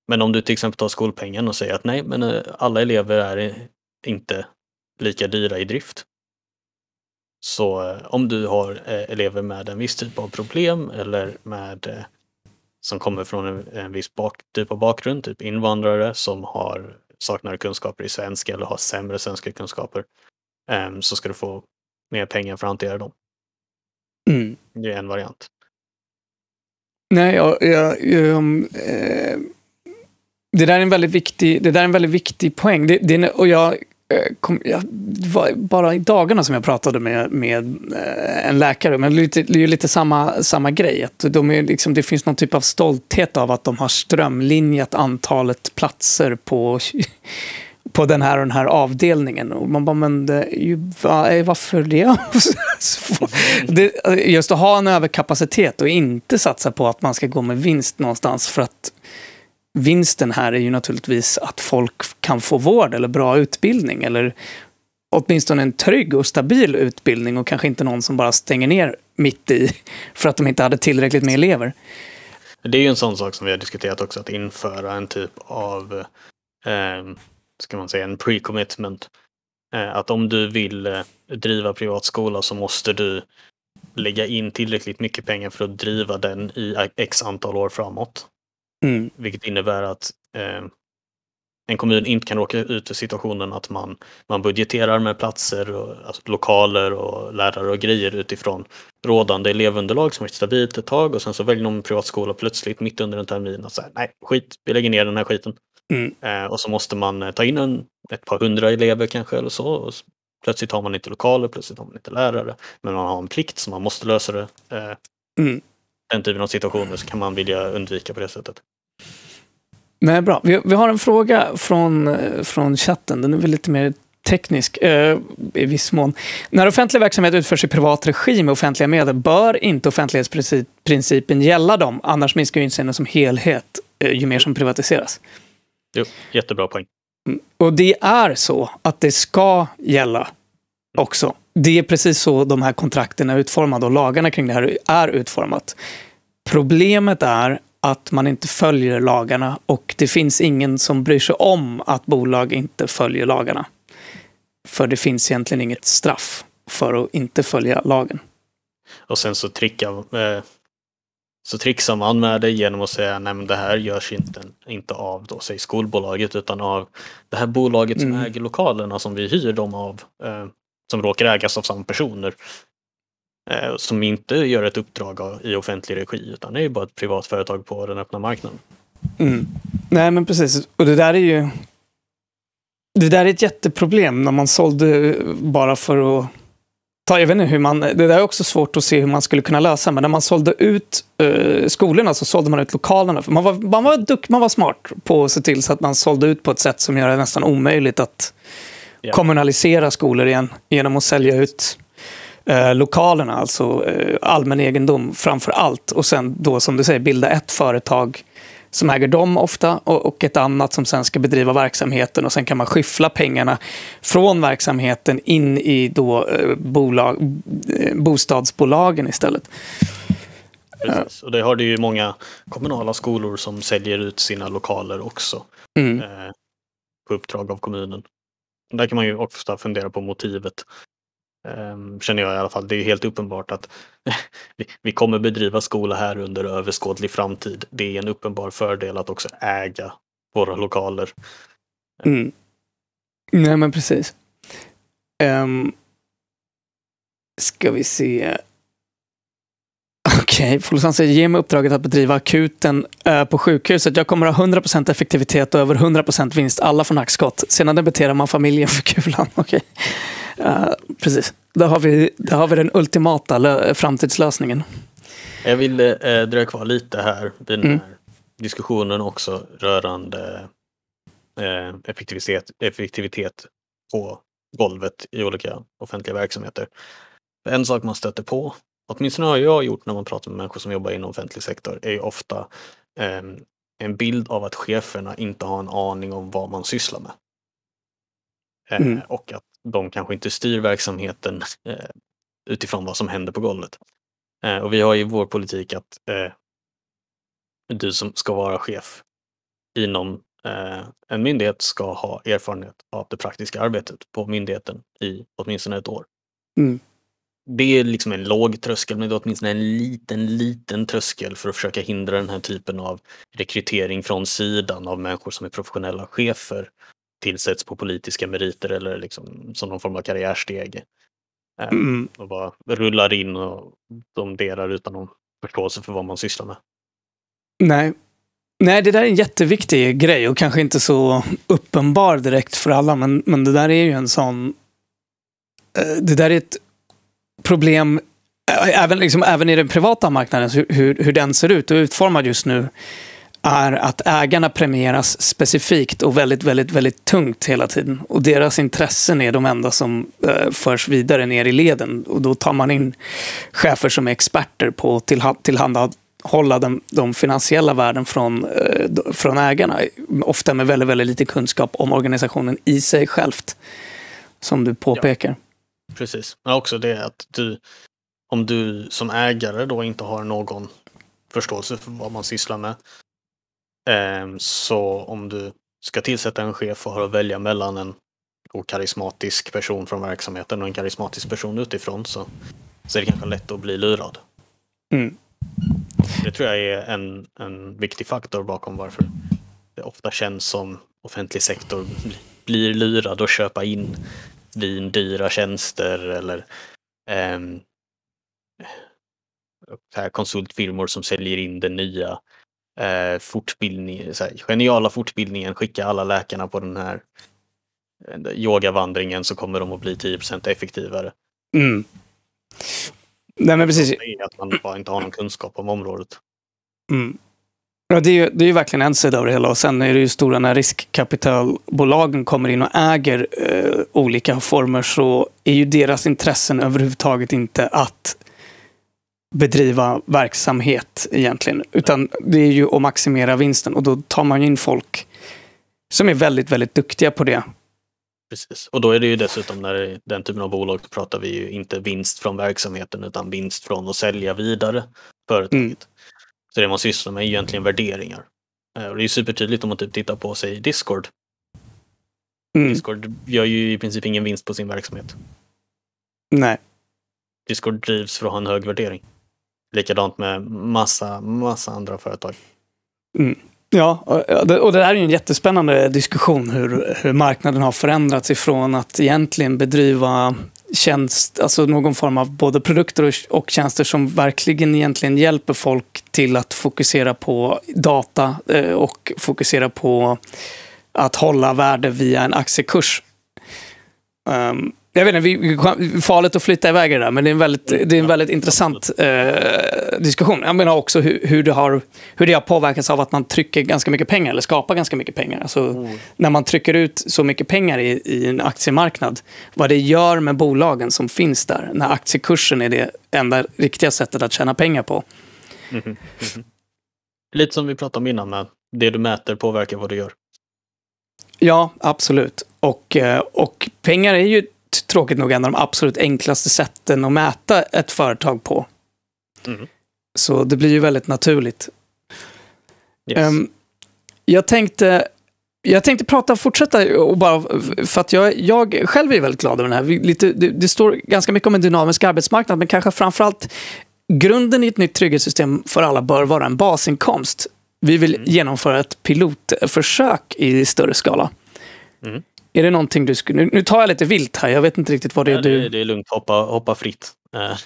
men om du till exempel tar skolpengen och säger att nej, men eh, alla elever är inte lika dyra i drift. Så eh, om du har eh, elever med en viss typ av problem eller med som kommer från en, en viss bak, typ av bakgrund, typ invandrare som har saknar kunskaper i svenska eller har sämre svenska kunskaper, ehm, så ska du få mer pengar för att hantera dem. Mm. Det är en variant. Nej, jag, jag, jag, det där är en väldigt viktig, det där är en väldigt viktig poäng. Det, det, och jag, eh, kom, jag det var bara i dagarna som jag pratade med, med eh, en läkare, men det är ju lite samma, samma grej. Att de är liksom, det finns någon typ av stolthet av att de har strömlinjat antalet platser på på den här och den här avdelningen. Och man bara, men det är ju, va- varför det? det? Just att ha en överkapacitet och inte satsa på att man ska gå med vinst någonstans för att vinsten här är ju naturligtvis att folk kan få vård eller bra utbildning eller åtminstone en trygg och stabil utbildning och kanske inte någon som bara stänger ner mitt i för att de inte hade tillräckligt med elever. Det är ju en sån sak som vi har diskuterat också, att införa en typ av, eh, ska man säga, en pre-commitment. Eh, att om du vill eh, driva privatskola så måste du lägga in tillräckligt mycket pengar för att driva den i x antal år framåt. Mm. Vilket innebär att eh, en kommun inte kan råka ut för situationen att man, man budgeterar med platser, och, alltså, lokaler och lärare och grejer utifrån rådande elevunderlag som varit stabilt ett tag och sen så väljer någon privatskola plötsligt mitt under en termin att säga nej skit, vi lägger ner den här skiten. Mm. Eh, och så måste man eh, ta in en, ett par hundra elever kanske eller så. Och plötsligt har man inte lokaler, plötsligt har man inte lärare. Men man har en plikt så man måste lösa det. Eh, Mm. Den typen av situationer så kan man vilja undvika på det sättet. Nej, bra. Vi, vi har en fråga från, eh, från chatten. Den är väl lite mer teknisk eh, i viss mån. När offentlig verksamhet utförs i privat regi med offentliga medel bör inte offentlighetsprincipen gälla dem. Annars minskar ju insynen som helhet eh, ju mer som privatiseras. Jo, jättebra poäng. Och det är så att det ska gälla också. Det är precis så de här kontrakten är utformade och lagarna kring det här är utformat. Problemet är att man inte följer lagarna och det finns ingen som bryr sig om att bolag inte följer lagarna. För det finns egentligen inget straff för att inte följa lagen. Och sen så, tricka, eh, så trixar man med det genom att säga nej men det här görs inte, inte av då, säg skolbolaget utan av det här bolaget som Mm. äger lokalerna som vi hyr dem av. Eh, som råkar ägas av samma personer. Eh, som inte gör ett uppdrag i offentlig regi utan är ju bara ett privat företag på den öppna marknaden. Mm. Nej, men precis. Och det där är ju... Det där är ett jätteproblem när man sålde bara för att ta, jag vet inte hur man, det där är också svårt att se hur man skulle kunna lösa, men när man sålde ut uh, skolorna så sålde man ut lokalerna. För man, var, man, var duck, man var smart på att se till så att man sålde ut på ett sätt som gör det nästan omöjligt att Ja. kommunalisera skolor igen genom att sälja ut uh, lokalerna, alltså uh, allmän egendom framför allt. Och sen då som du säger bilda ett företag som äger dem ofta och, och ett annat som sen ska bedriva verksamheten och sen kan man skyffla pengarna från verksamheten in i då, eh, bolag, eh, bostadsbolagen istället. Precis. Och det har det ju många kommunala skolor som säljer ut sina lokaler också Mm. eh, på uppdrag av kommunen. Där kan man ju ofta fundera på motivet. Ehm, känner jag i alla fall. Det är helt uppenbart att vi, kommer bedriva skola här under överskådlig framtid. Det är en uppenbar fördel att också äga våra lokaler. Mm. Nej, men precis. Um, ska vi se. Okej, okay, säger ge mig uppdraget att bedriva akuten eh, på sjukhuset. Jag kommer ha 100% effektivitet och över 100% vinst, alla får nackskott. Sedan debiterar man familjen för kulan. Okay. Uh, precis, där har, vi, där har vi den ultimata lö- framtidslösningen. Jag vill eh, dröja kvar lite här vid den Mm. här diskussionen också rörande eh, effektivitet, effektivitet på golvet i olika offentliga verksamheter. En sak man stöter på, åtminstone har jag gjort när man pratar med människor som jobbar inom offentlig sektor, är ju ofta eh, en bild av att cheferna inte har en aning om vad man sysslar med. Eh, Mm. Och att de kanske inte styr verksamheten eh, utifrån vad som händer på golvet. Eh, och vi har i vår politik att eh, du som ska vara chef inom eh, en myndighet ska ha erfarenhet av det praktiska arbetet på myndigheten i åtminstone ett år. Mm. Det är liksom en låg tröskel, men det är åtminstone en liten, liten tröskel för att försöka hindra den här typen av rekrytering från sidan av människor som är professionella chefer tillsätts på politiska meriter eller liksom som någon form av karriärsteg. Eh, Mm. och bara rullar in och domderar utan någon förståelse för vad man sysslar med. Nej. Nej, det där är en jätteviktig grej och kanske inte så uppenbar direkt för alla, men, men det där är ju en sån... eh, Det där är ett problem även, liksom, även i den privata marknaden, hur, hur, hur den ser ut och utformad just nu, är att ägarna premieras specifikt och väldigt, väldigt, väldigt tungt hela tiden. Och deras intressen är de enda som eh, förs vidare ner i leden. Och då tar man in chefer som är experter på att tillha- tillhandahålla de, de finansiella värden från, eh, från ägarna. Ofta med väldigt, väldigt lite kunskap om organisationen i sig självt. Som du påpekar. Precis, men också det att du, om du som ägare då inte har någon förståelse för vad man sysslar med ehm, så om du ska tillsätta en chef och har att välja mellan en okarismatisk person från verksamheten och en karismatisk person utifrån så, så är det kanske lätt att bli lurad. Mm. Det tror jag är en, en viktig faktor bakom varför det ofta känns som offentlig sektor blir lurad att köpa in vindyra tjänster eller här konsultfirmor som säljer in den nya eh, fortbildning, så här, geniala fortbildningen, skicka alla läkarna på den här eh, yogavandringen så kommer de att bli 10% effektivare. Mm. Nej, men precis. Det är att man bara inte har någon kunskap om området. Mm. Ja, det, är ju, det är ju verkligen en sida av det hela. Och sen är det ju stora när riskkapitalbolagen kommer in och äger eh, olika former så är ju deras intressen överhuvudtaget inte att bedriva verksamhet egentligen. Utan det är ju att maximera vinsten och då tar man ju in folk som är väldigt, väldigt duktiga på det. Precis. Och då är det ju dessutom när det är den typen av bolag då pratar vi ju inte vinst från verksamheten utan vinst från att sälja vidare företaget. Mm. Så det man sysslar med är egentligen värderingar. Eh, Och det är ju supertydligt om man typ tittar på sig Discord. Mm. Discord gör ju i princip ingen vinst på sin verksamhet. Nej. Discord drivs för att ha en hög värdering. Likadant med massa, massa andra företag. Mm. Ja, och det, här är ju en jättespännande diskussion hur, hur marknaden har förändrats ifrån att egentligen bedriva tjänst, alltså någon form av både produkter och, och tjänster som verkligen egentligen hjälper folk till att fokusera på data eh, och fokusera på att hålla värde via en aktiekurs. Ehm, jag vet inte, vi, vi, farligt att flytta iväg det där, men det är en väldigt, det är en väldigt intressant eh, diskussion. Jag menar också hur, hur, det har, hur det har påverkats av att man trycker ganska mycket pengar, eller skapar ganska mycket pengar. Alltså, mm. När man trycker ut så mycket pengar i, i en aktiemarknad, vad det gör med bolagen som finns där, när aktiekursen är det enda riktiga sättet att tjäna pengar på. Mm. Mm. Lite som vi pratade om innan, med det du mäter påverkar vad du gör. Ja, absolut. Och, eh, och pengar är ju tråkigt nog en av de absolut enklaste sätten att mäta ett företag på. Mm. Så det blir ju väldigt naturligt. Yes. Um, jag tänkte jag tänkte prata, fortsätta och bara, för att jag, jag själv är väldigt glad över den här. Lite, det, det, står ganska mycket om en dynamisk arbetsmarknad, men kanske framförallt grunden i ett nytt trygghetssystem för alla bör vara en basinkomst. Vi vill mm. genomföra ett pilotförsök i större skala. Mm. Är det någonting du skulle... Nu tar jag lite vilt här, jag vet inte riktigt vad det är ja, du... Det, det är lugnt, hoppa, hoppa fritt. Uh,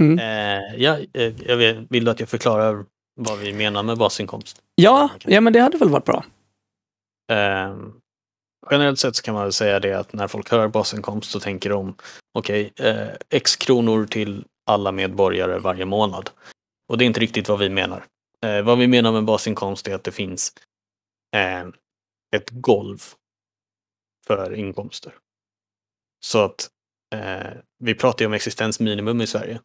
mm. uh, ja, uh, jag vill, vill du att jag förklarar vad vi menar med basinkomst? Ja, ja men det hade väl varit bra. Ehm, generellt sett så kan man väl säga det att när folk hör basinkomst så tänker de okej, okay, x kronor till alla medborgare varje månad. Och det är inte riktigt vad vi menar. vad vi menar med basinkomst är att det finns ett golv för inkomster. Så att eh, vi pratar ju om existensminimum i Sverige.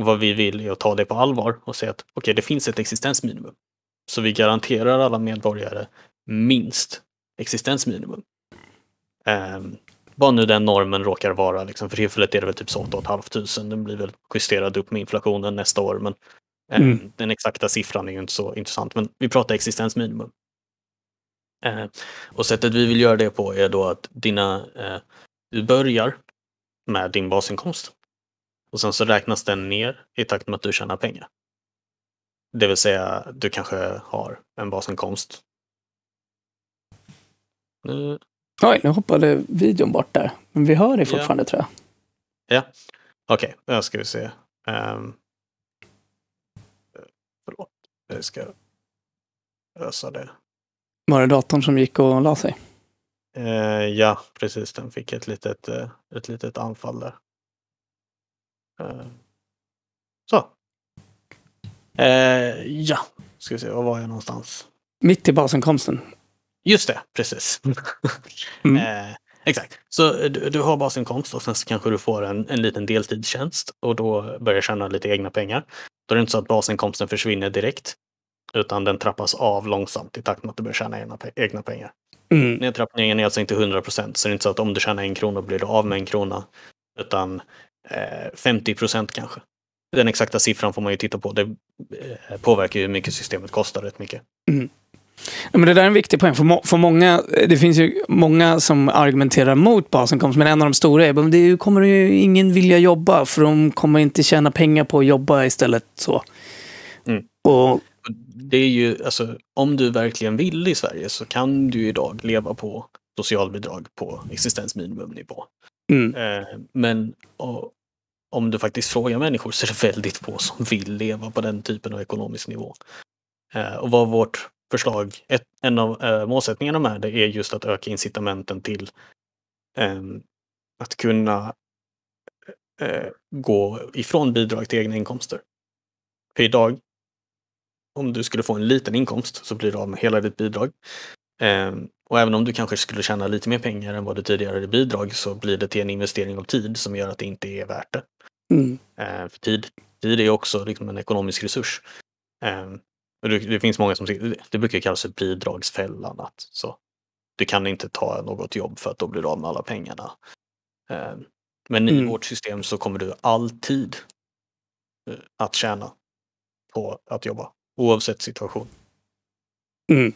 Och vad vi vill är att ta det på allvar och säga att okej, okay, det finns ett existensminimum. Så vi garanterar alla medborgare minst existensminimum. Eh, vad nu den normen råkar vara. Liksom. För tillfället är det väl typ så 8 500. Den blir väl justerad upp med inflationen nästa år. Men eh, mm. den exakta siffran är ju inte så intressant. Men vi pratar existensminimum. Eh, och sättet vi vill göra det på är då att dina, eh, du börjar med din basinkomst. Och sen så räknas den ner i takt med att du tjänar pengar. Det vill säga, du kanske har en basinkomst. Nu... Oj, nu hoppade videon bort där. Men vi hör dig fortfarande ja. tror jag. Ja, okej, okay, nu ska vi se. Um... Förlåt, jag ska lösa det. Var det datorn som gick och la sig? Eh, ja, precis. Den fick ett litet, eh, ett litet anfall där. Eh, så. Eh, ja, ska vi se, var var jag någonstans? Mitt i basinkomsten. Just det, precis. mm. Eh, exakt. Så du, du, har basinkomst och sen så kanske du får en, en liten deltidstjänst och då börjar tjäna lite egna pengar. Då är det inte så att basinkomsten försvinner direkt. Utan den trappas av långsamt i takt med att du börjar tjäna egna, egna pengar. Mm. Nedtrappningen är alltså inte 100 procent, så det är inte så att om du tjänar en krona blir du av med en krona. Utan eh, 50 procent kanske. Den exakta siffran får man ju titta på. Det eh, påverkar ju hur mycket systemet kostar rätt mycket. Mm. Ja, men det där är en viktig poäng. För, må för många, det finns ju många som argumenterar mot basinkomst, men en av de stora är att det kommer ju ingen vilja jobba, för de kommer inte tjäna pengar på att jobba istället. så. Mm. Och det är ju, alltså, om du verkligen vill i Sverige så kan du idag leva på socialbidrag på existensminimumnivå. Mm. Eh, men och, om du faktiskt frågar människor så är det väldigt få som vill leva på den typen av ekonomisk nivå. Eh, och vad vårt förslag, ett, en av eh, målsättningarna med det är just att öka incitamenten till ehm, att kunna gå ifrån bidrag till egna inkomster. För idag om du skulle få en liten inkomst så blir du av med hela ditt bidrag. Eh, och även om du kanske skulle tjäna lite mer pengar än vad du tidigare hade bidrag så blir det till en investering av tid som gör att det inte är värt det. Mm. Eh, för tid, tid är också liksom en ekonomisk resurs. Eh, det, det, finns många som det brukar kallas för bidragsfällan. Att, så, du kan inte ta något jobb för att då blir du av med alla pengarna. Ehm, men i mm. vårt system så kommer du alltid eh, att tjäna på att jobba oavsett situation. Mm.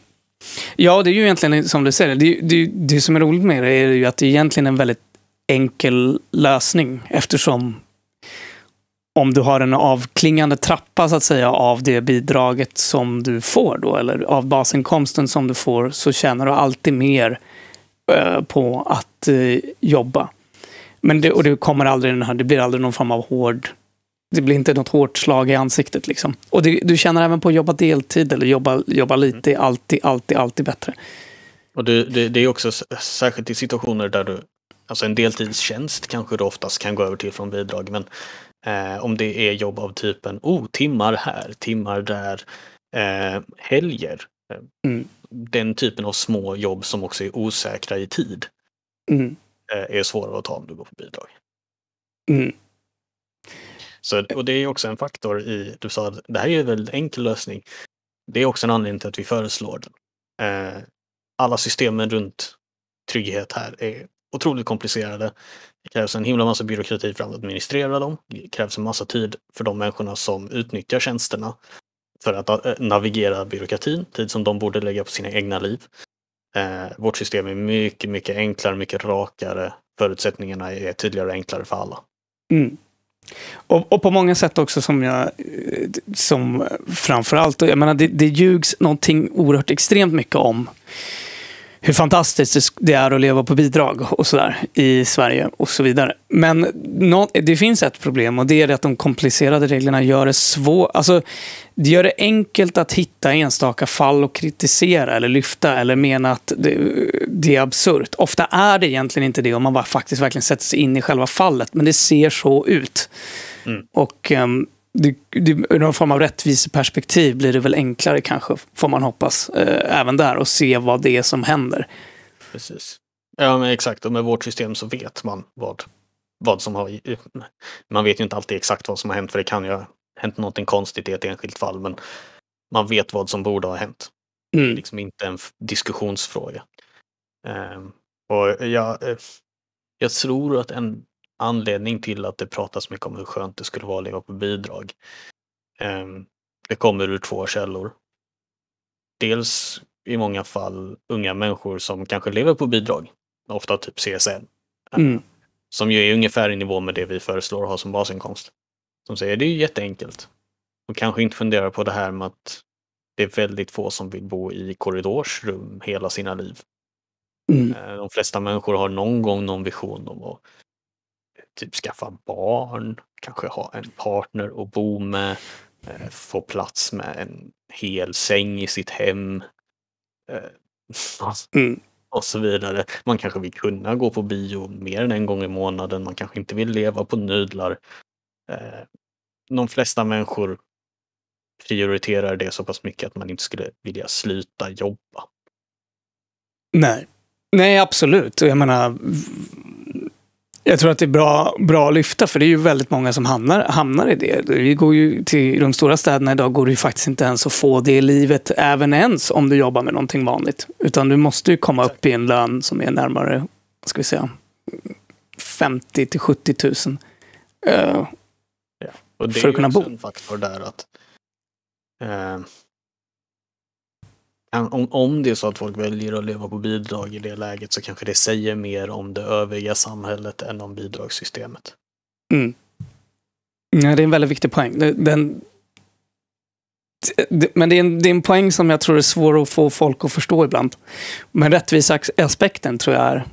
Ja, det är ju egentligen som du säger, det, det, det som är roligt med det är ju att det är egentligen en väldigt enkel lösning eftersom om du har en avklingande trappa så att säga av det bidraget som du får då, eller av basinkomsten som du får, så tjänar du alltid mer eh, på att eh, jobba. Men det, och det kommer aldrig den här, det blir aldrig någon form av hård det blir inte något hårt slag i ansiktet. Liksom. Och det, du känner även på att jobba deltid eller jobba, jobba lite, alltid, alltid, alltid bättre. Och det, det, det är också särskilt i situationer där du alltså en deltidstjänst kanske det oftast kan gå över till från bidrag. Men eh, om det är jobb av typen oh, timmar här, timmar där, eh, helger. Eh, Mm. Den typen av små jobb som också är osäkra i tid Mm. eh, är svårare att ta om du går på bidrag. Mm. Så, och det är också en faktor i, du sa att det här är en väldigt enkel lösning. Det är också en anledning till att vi föreslår den. Eh, alla systemen runt trygghet här är otroligt komplicerade. Det krävs en himla massa byråkrati för att administrera dem. Det krävs en massa tid för de människorna som utnyttjar tjänsterna för att eh, navigera byråkratin, tid som de borde lägga på sina egna liv. Eh, vårt system är mycket, mycket enklare, mycket rakare. Förutsättningarna är tydligare och enklare för alla. Mm. Och, och på många sätt också som jag, eh, som framförallt, jag menar det, det ljugs någonting oerhört extremt mycket om hur fantastiskt det- är att leva på bidrag och sådär i Sverige och så vidare. Men det finns ett problem och det är att de komplicerade reglerna gör det svårt. Alltså, det gör det enkelt att hitta enstaka fall och kritisera eller lyfta eller mena att det, det är absurt. Ofta är det egentligen inte det om man bara faktiskt verkligen sätter sig in i själva fallet, men det ser så ut. Mm. Och um, det, det, ur någon form av rättviseperspektiv blir det väl enklare kanske, får man hoppas, eh, även där och se vad det är som händer. Precis. Ja, men exakt. Och med vårt system så vet man vad, vad som har... Man vet ju inte alltid exakt vad som har hänt, för det kan ju ha hänt någonting konstigt i ett enskilt fall, men man vet vad som borde ha hänt. Det är Mm. liksom inte en diskussionsfråga. Ehm, och jag, eh, jag tror att en anledning till att det pratas mycket om hur skönt det skulle vara att leva på bidrag, ehm, det kommer ur två källor. Dels i många fall unga människor som kanske lever på bidrag, ofta typ CSN, eh, Mm. som ju är ungefär i nivå med det vi föreslår att ha som basinkomst. Som säger det är ju jätteenkelt. Och kanske inte funderar på det här med att det är väldigt få som vill bo i korridorsrum hela sina liv. Mm. Eh, De flesta människor har någon gång någon vision om att typ skaffa barn, kanske ha en partner att bo med, eh, få plats med en hel säng i sitt hem. eh, Mm. och så vidare. Man kanske vill kunna gå på bio mer än en gång i månaden. Man kanske inte vill leva på nudlar. Eh, De flesta människor prioriterar det så pass mycket att man inte skulle vilja sluta jobba. Nej. Nej, absolut. Och Jag menar, jag tror att det är bra, bra att lyfta, för det är ju väldigt många som hamnar, hamnar i det. Vi går ju till de stora städerna idag går det ju faktiskt inte ens att få det livet, även ens om du jobbar med någonting vanligt. Utan du måste ju komma upp i en lön som är närmare, vad ska vi säga, 50 till 70 000. Eh, Och det För att kunna bo. en faktor där att kan- om, om det är så att folk väljer att leva på bidrag i det läget så kanske det säger mer om det övriga samhället än om bidragssystemet. Mm. Ja, det är en väldigt viktig poäng. Den, men det är, en, det är en poäng som jag tror är svår att få folk att förstå ibland. Men rättviseaspekten tror jag är,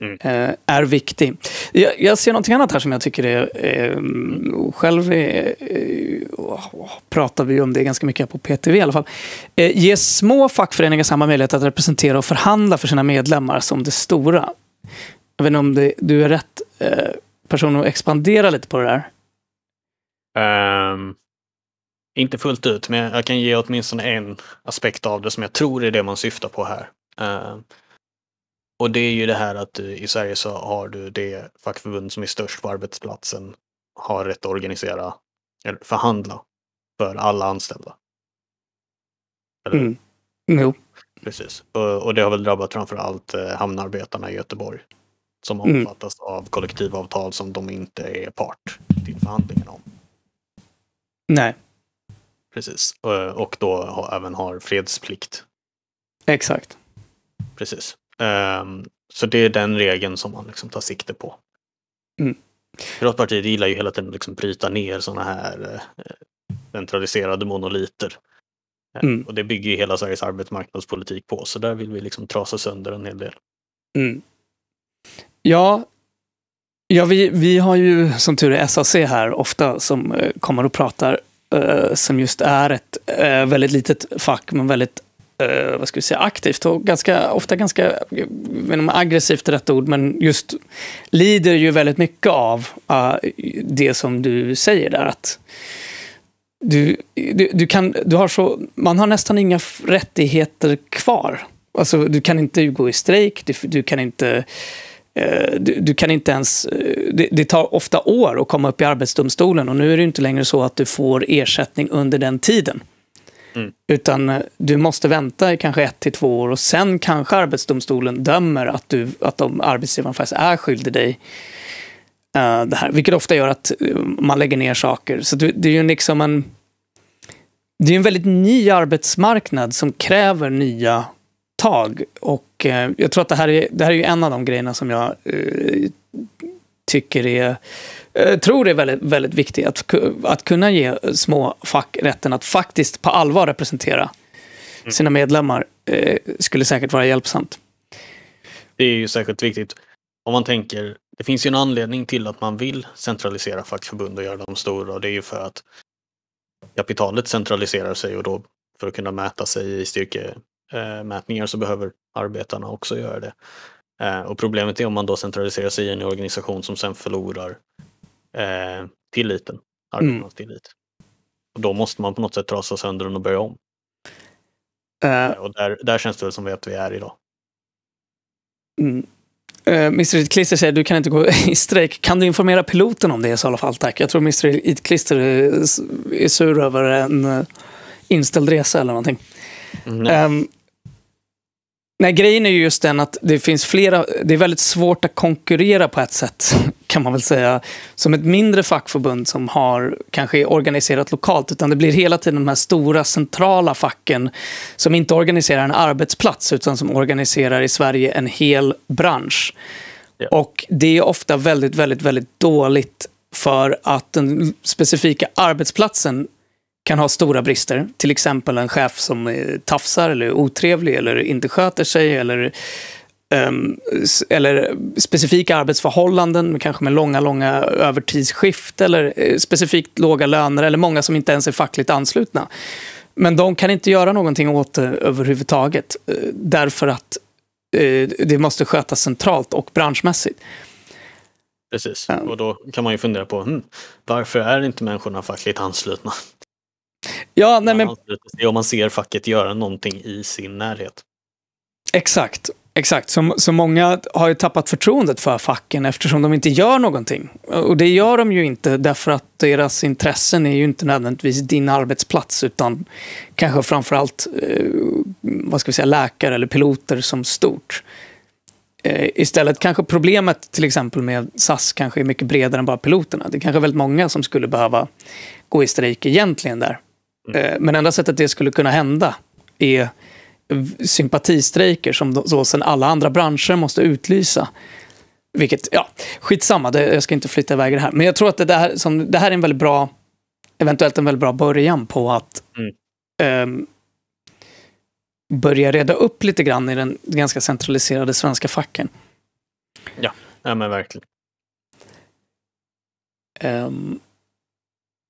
Mm. eh, är viktig. Jag, jag ser någonting annat här som jag tycker är... Eh, själv är, eh, pratar vi om det ganska mycket på PTV i alla fall. Eh, ge små fackföreningar samma möjlighet att representera och förhandla för sina medlemmar som det stora. Jag vet inte om det, du är rätt eh, person att expandera lite på det där. Ehm, inte fullt ut, men jag kan ge åtminstone en aspekt av det som jag tror är det man syftar på här. Ehm, och det är ju det här att du, i Sverige så har du det fackförbund som är störst på arbetsplatsen har rätt att organisera eller förhandla för alla anställda. Eller? Mm. Jo. Precis. Och, det har väl drabbat framför allt eh, hamnarbetarna i Göteborg som Mm. omfattas av kollektivavtal som de inte är part till förhandlingen om. Nej, Precis. Och, och då även har fredsplikt. exakt. Precis. Ehm, så det är den regeln som man liksom tar sikte på. Mm. Piratpartiet gillar ju hela tiden att liksom bryta ner sådana här eh, centraliserade monoliter. Eh, Mm. Och det bygger ju hela Sveriges arbetsmarknadspolitik på. Så där vill vi liksom trasa sönder en hel del. Mm. Ja, ja vi, vi har ju som tur är SAC här ofta som eh, kommer och pratar. eh, som just är ett väldigt litet fack, men väldigt eh, vad ska vi säga, aktivt och ganska, ofta ganska, jag vet inte om aggressivt är rätt ord, men just lider ju väldigt mycket av eh, det som du säger där. att du, du, du, kan, du har så, man har nästan inga rättigheter kvar. Alltså, du kan inte gå i strejk, du, du kan inte Eh, du, du, kan inte ens... Eh, det, det, tar ofta år att komma upp i Arbetsdomstolen och nu är det inte längre så att du får ersättning under den tiden. Mm. Utan eh, du måste vänta i kanske ett till två år och sen kanske Arbetsdomstolen dömer att, du, att de, arbetsgivaren faktiskt är skyldig dig uh, det här. Vilket ofta gör att eh, man lägger ner saker. Så det, det är ju liksom en... Det är en väldigt ny arbetsmarknad som kräver nya tag. Och eh, jag tror att det här, är, det här är en av de grejerna som jag eh, tycker är eh, tror är väldigt, väldigt viktigt. Att, att kunna ge små fack rätten att faktiskt på allvar representera mm. sina medlemmar eh, skulle säkert vara hjälpsamt. Det är ju särskilt viktigt. Om man tänker, det finns ju en anledning till att man vill centralisera fackförbund och göra dem stora och det är ju för att kapitalet centraliserar sig och då för att kunna mäta sig i styrke, eh, mätningar så behöver arbetarna också göra det. Eh, och problemet är om man då centraliserar sig i en organisation som sen förlorar eh, tilliten, arbetarnas mm. tillit. Och då måste man på något sätt trasa sönder den och börja om. Uh, och där, där känns det som att vi är idag. Mm. Uh, Mr. Itklister säger du kan inte gå i strejk. Kan du informera piloten om det i så fall? Tack. Jag tror Mr. Itklister är, sur över en inställd resa eller någonting. Mm. Um, Nej, grejen är ju just den att det finns flera, det är väldigt svårt att konkurrera på ett sätt, kan man väl säga, som ett mindre fackförbund som har kanske är organiserat lokalt, utan det blir hela tiden de här stora centrala facken som inte organiserar en arbetsplats, utan som organiserar i Sverige en hel bransch. Ja. Och det är ofta väldigt, väldigt, väldigt dåligt för att den specifika arbetsplatsen kan ha stora brister. Till exempel en chef som tafsar eller är otrevlig eller inte sköter sig eller, um, eller specifika arbetsförhållanden, kanske med långa, långa övertidsskift eller eh, specifikt låga löner eller många som inte ens är fackligt anslutna. Men de kan inte göra någonting åt det överhuvudtaget eh, därför att eh, det måste skötas centralt och branschmässigt. Precis, och då kan man ju fundera på hmm, varför är inte människorna fackligt anslutna? Ja, nej, men... Om man ser facket göra någonting i sin närhet. Exakt. Exakt, så, så många har ju tappat förtroendet för facken eftersom de inte gör någonting. Och det gör de ju inte därför att deras intressen är ju inte nödvändigtvis din arbetsplats utan kanske framförallt eh, vad ska vi säga, läkare eller piloter som stort. Eh, istället kanske problemet till exempel med SAS kanske är mycket bredare än bara piloterna. Det är kanske väldigt många som skulle behöva gå i strejk egentligen där. Mm. Men enda sättet det skulle kunna hända är sympatistrejker som då sen alla andra branscher måste utlysa. Vilket, ja, skitsamma, det, jag ska inte flytta iväg det här. Men jag tror att det, där, som, det här är en väldigt bra, eventuellt en väldigt bra början på att mm. um, börja reda upp lite grann i den ganska centraliserade svenska facken. Ja, ja men verkligen. Um,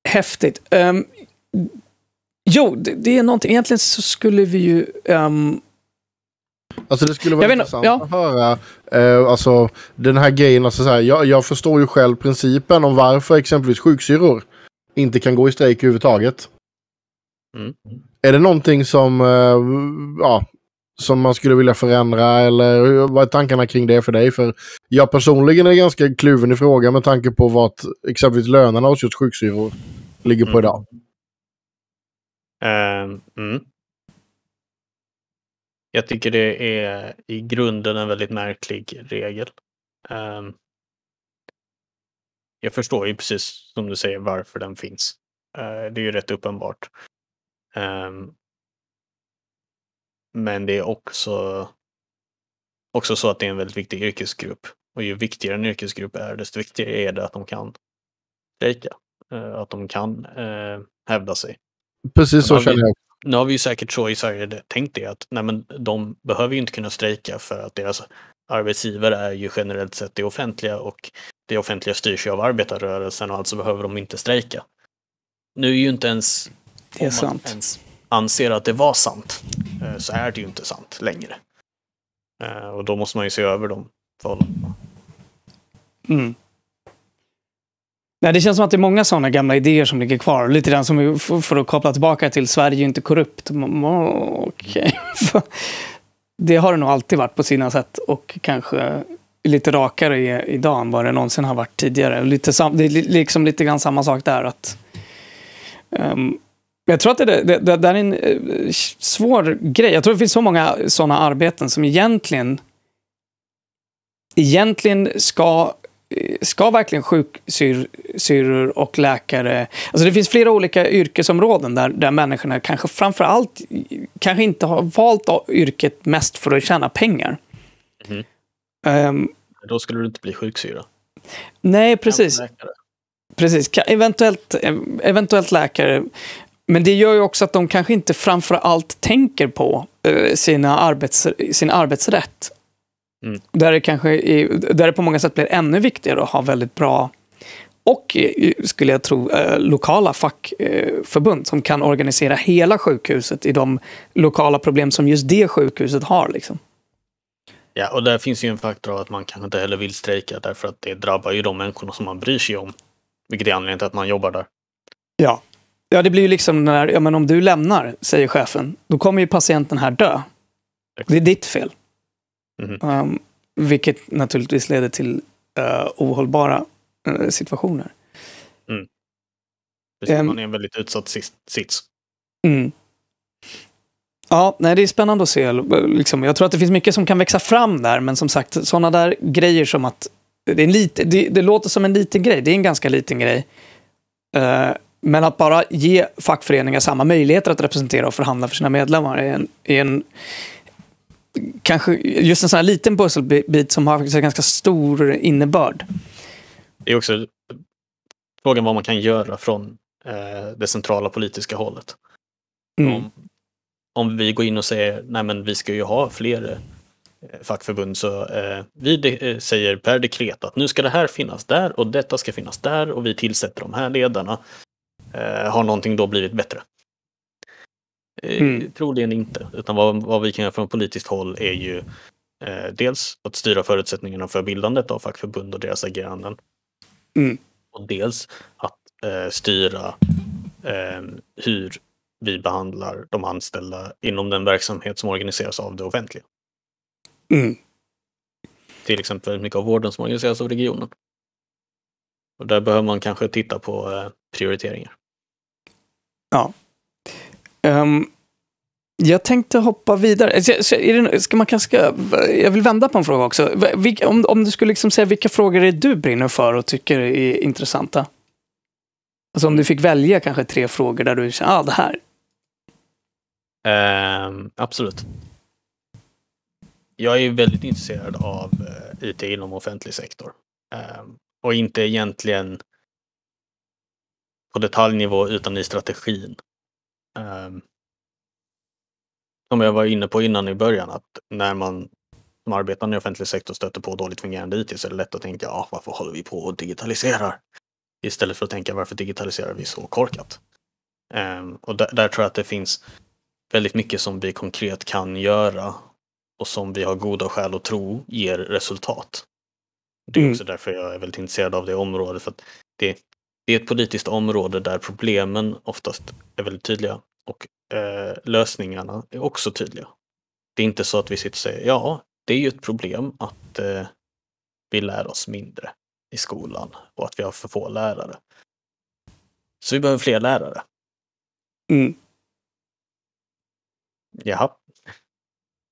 häftigt. Um, Jo, det, det, är någonting. Egentligen så skulle vi ju... Um... Alltså det skulle vara intressant ja. att höra. Eh, alltså den här grejen. Alltså, så här, jag, jag, förstår ju själv principen om varför exempelvis sjuksyrror inte kan gå i strejk överhuvudtaget. Mm. Är det någonting som, eh, ja, som man skulle vilja förändra eller vad är tankarna kring det för dig? För jag personligen är ganska kluven i frågan med tanke på vad exempelvis lönerna hos just sjuksyror ligger på mm. idag. Ehm, mm. Jag tycker det är i grunden en väldigt märklig regel. Ehm. Jag förstår ju precis som du säger varför den finns. Eh, det är ju rätt uppenbart. Ehm. Men det är också, också så att det är en väldigt viktig yrkesgrupp. Och ju viktigare en yrkesgrupp är, desto viktigare är det att de kan strejka. Eh, att de kan eh, hävda sig. Precis så känner jag. Nu har vi ju säkert så i Sverige tänkt det att nej men, de behöver ju inte kunna strejka för att deras arbetsgivare är ju generellt sett det offentliga och det offentliga styrs ju av arbetarrörelsen och alltså behöver de inte strejka. Nu är ju inte ens det är sant. ens anser att det var sant. eh, så är det ju inte sant längre. Eh, och då måste man ju se över de förhållandena. Mm. Nej, det känns som att det är många sådana gamla idéer som ligger kvar. Lite grann som för att koppla tillbaka till Sverige är inte korrupt. Okay. Det har det nog alltid varit på sina sätt och kanske lite rakare idag än vad det någonsin har varit tidigare. Lite sam, det är liksom lite grann samma sak där. att um, jag tror att det, det, det, det är en eh, svår grej. Jag tror det finns så många sådana arbeten som egentligen egentligen ska ska verkligen sjuksyrror och läkare... Alltså det finns flera olika yrkesområden där, där människorna kanske framför allt kanske inte har valt yrket mest för att tjäna pengar. Mm. Um, Då skulle du inte bli sjuksyra. Nej, precis. Precis, eventuellt, eventuellt läkare. Men det gör ju också att de kanske inte framför allt tänker på uh, sina arbets, sin arbetsrätt. Mm. Där, det kanske är, där det på många sätt blir ännu viktigare att ha väldigt bra och, eh, skulle jag tro, eh, lokala fackförbund som kan organisera hela sjukhuset i de lokala problem som just det sjukhuset har. Liksom. Ja, och där finns ju en faktor av att man kanske inte heller vill strejka därför att det drabbar ju de människorna som man bryr sig om. Vilket är anledningen till att man jobbar där. Ja, ja det blir ju liksom när, ja men om du lämnar, säger chefen, då kommer ju patienten här dö. Det är ditt fel. Mm. Um, vilket naturligtvis leder till uh, ohållbara uh, situationer. Mm. Precis, um, man är en väldigt utsatt sits. Mm. Ja, nej, det är spännande att se. Liksom, jag tror att det finns mycket som kan växa fram där, men som sagt, sådana där grejer som att det, är lite, det, det, låter som en liten grej, det är en ganska liten grej. Uh, men att bara ge fackföreningar samma möjligheter att representera och förhandla för sina medlemmar är en, är en kanske just en sån här liten pusselbit som har en ganska stor innebörd. Det är också frågan vad man kan göra från eh, det centrala politiska hållet. Mm. Om, om vi går in och säger nej men vi ska ju ha fler eh, fackförbund så eh, vi de, eh, säger per dekret att nu ska det här finnas där och detta ska finnas där och vi tillsätter de här ledarna. Eh, har någonting då blivit bättre? Eh, mm. Troligen inte, utan vad, vad, vi kan göra från politiskt håll är ju eh, dels att styra förutsättningarna för bildandet av fackförbund och deras ageranden. Mm. Och dels att eh, styra eh, hur vi behandlar de anställda inom den verksamhet som organiseras av det offentliga. Mm. Till exempel mycket av vården som organiseras av regionen. Och där behöver man kanske titta på eh, prioriteringar. Ja, Um, jag tänkte hoppa vidare. Ska man kanske, jag vill vända på en fråga också. Om, om du skulle liksom säga vilka frågor är du brinner för och tycker är intressanta? Alltså om du fick välja kanske tre frågor där du känner, ah, det här. Um, absolut. Jag är väldigt intresserad av eh, IT inom offentlig sektor. Um, och inte egentligen på detaljnivå utan i strategin. Um, som jag var inne på innan i början, att när man som arbetar i offentlig sektor stöter på dåligt fungerande IT så är det lätt att tänka, ja, varför håller vi på och digitaliserar? Istället för att tänka, varför digitaliserar vi så korkat? Um, och där, där, tror jag att det finns väldigt mycket som vi konkret kan göra och som vi har goda skäl att tro ger resultat. Det är mm. också därför jag är väldigt intresserad av det området. För att det, det är ett politiskt område där problemen oftast är väldigt tydliga och eh, lösningarna är också tydliga. Det är inte så att vi sitter och säger ja, det är ju ett problem att eh, vi lär oss mindre i skolan och att vi har för få lärare. Så vi behöver fler lärare. Mm. Jaha.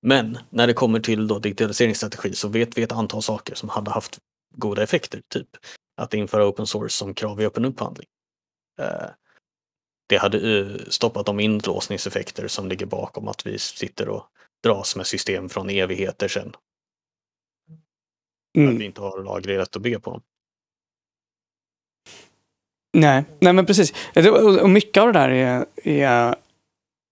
Men när det kommer till då digitaliseringsstrategi så vet vi ett antal saker som hade haft goda effekter. Typ att införa open source som krav i öppen upphandling. Eh, det hade stoppat de inlåsningseffekter som ligger bakom att vi sitter och dras med system från evigheter sedan. Mm. Att vi inte har lagreglerat att bygga på. Nej, nej men precis. Och mycket av det där är, är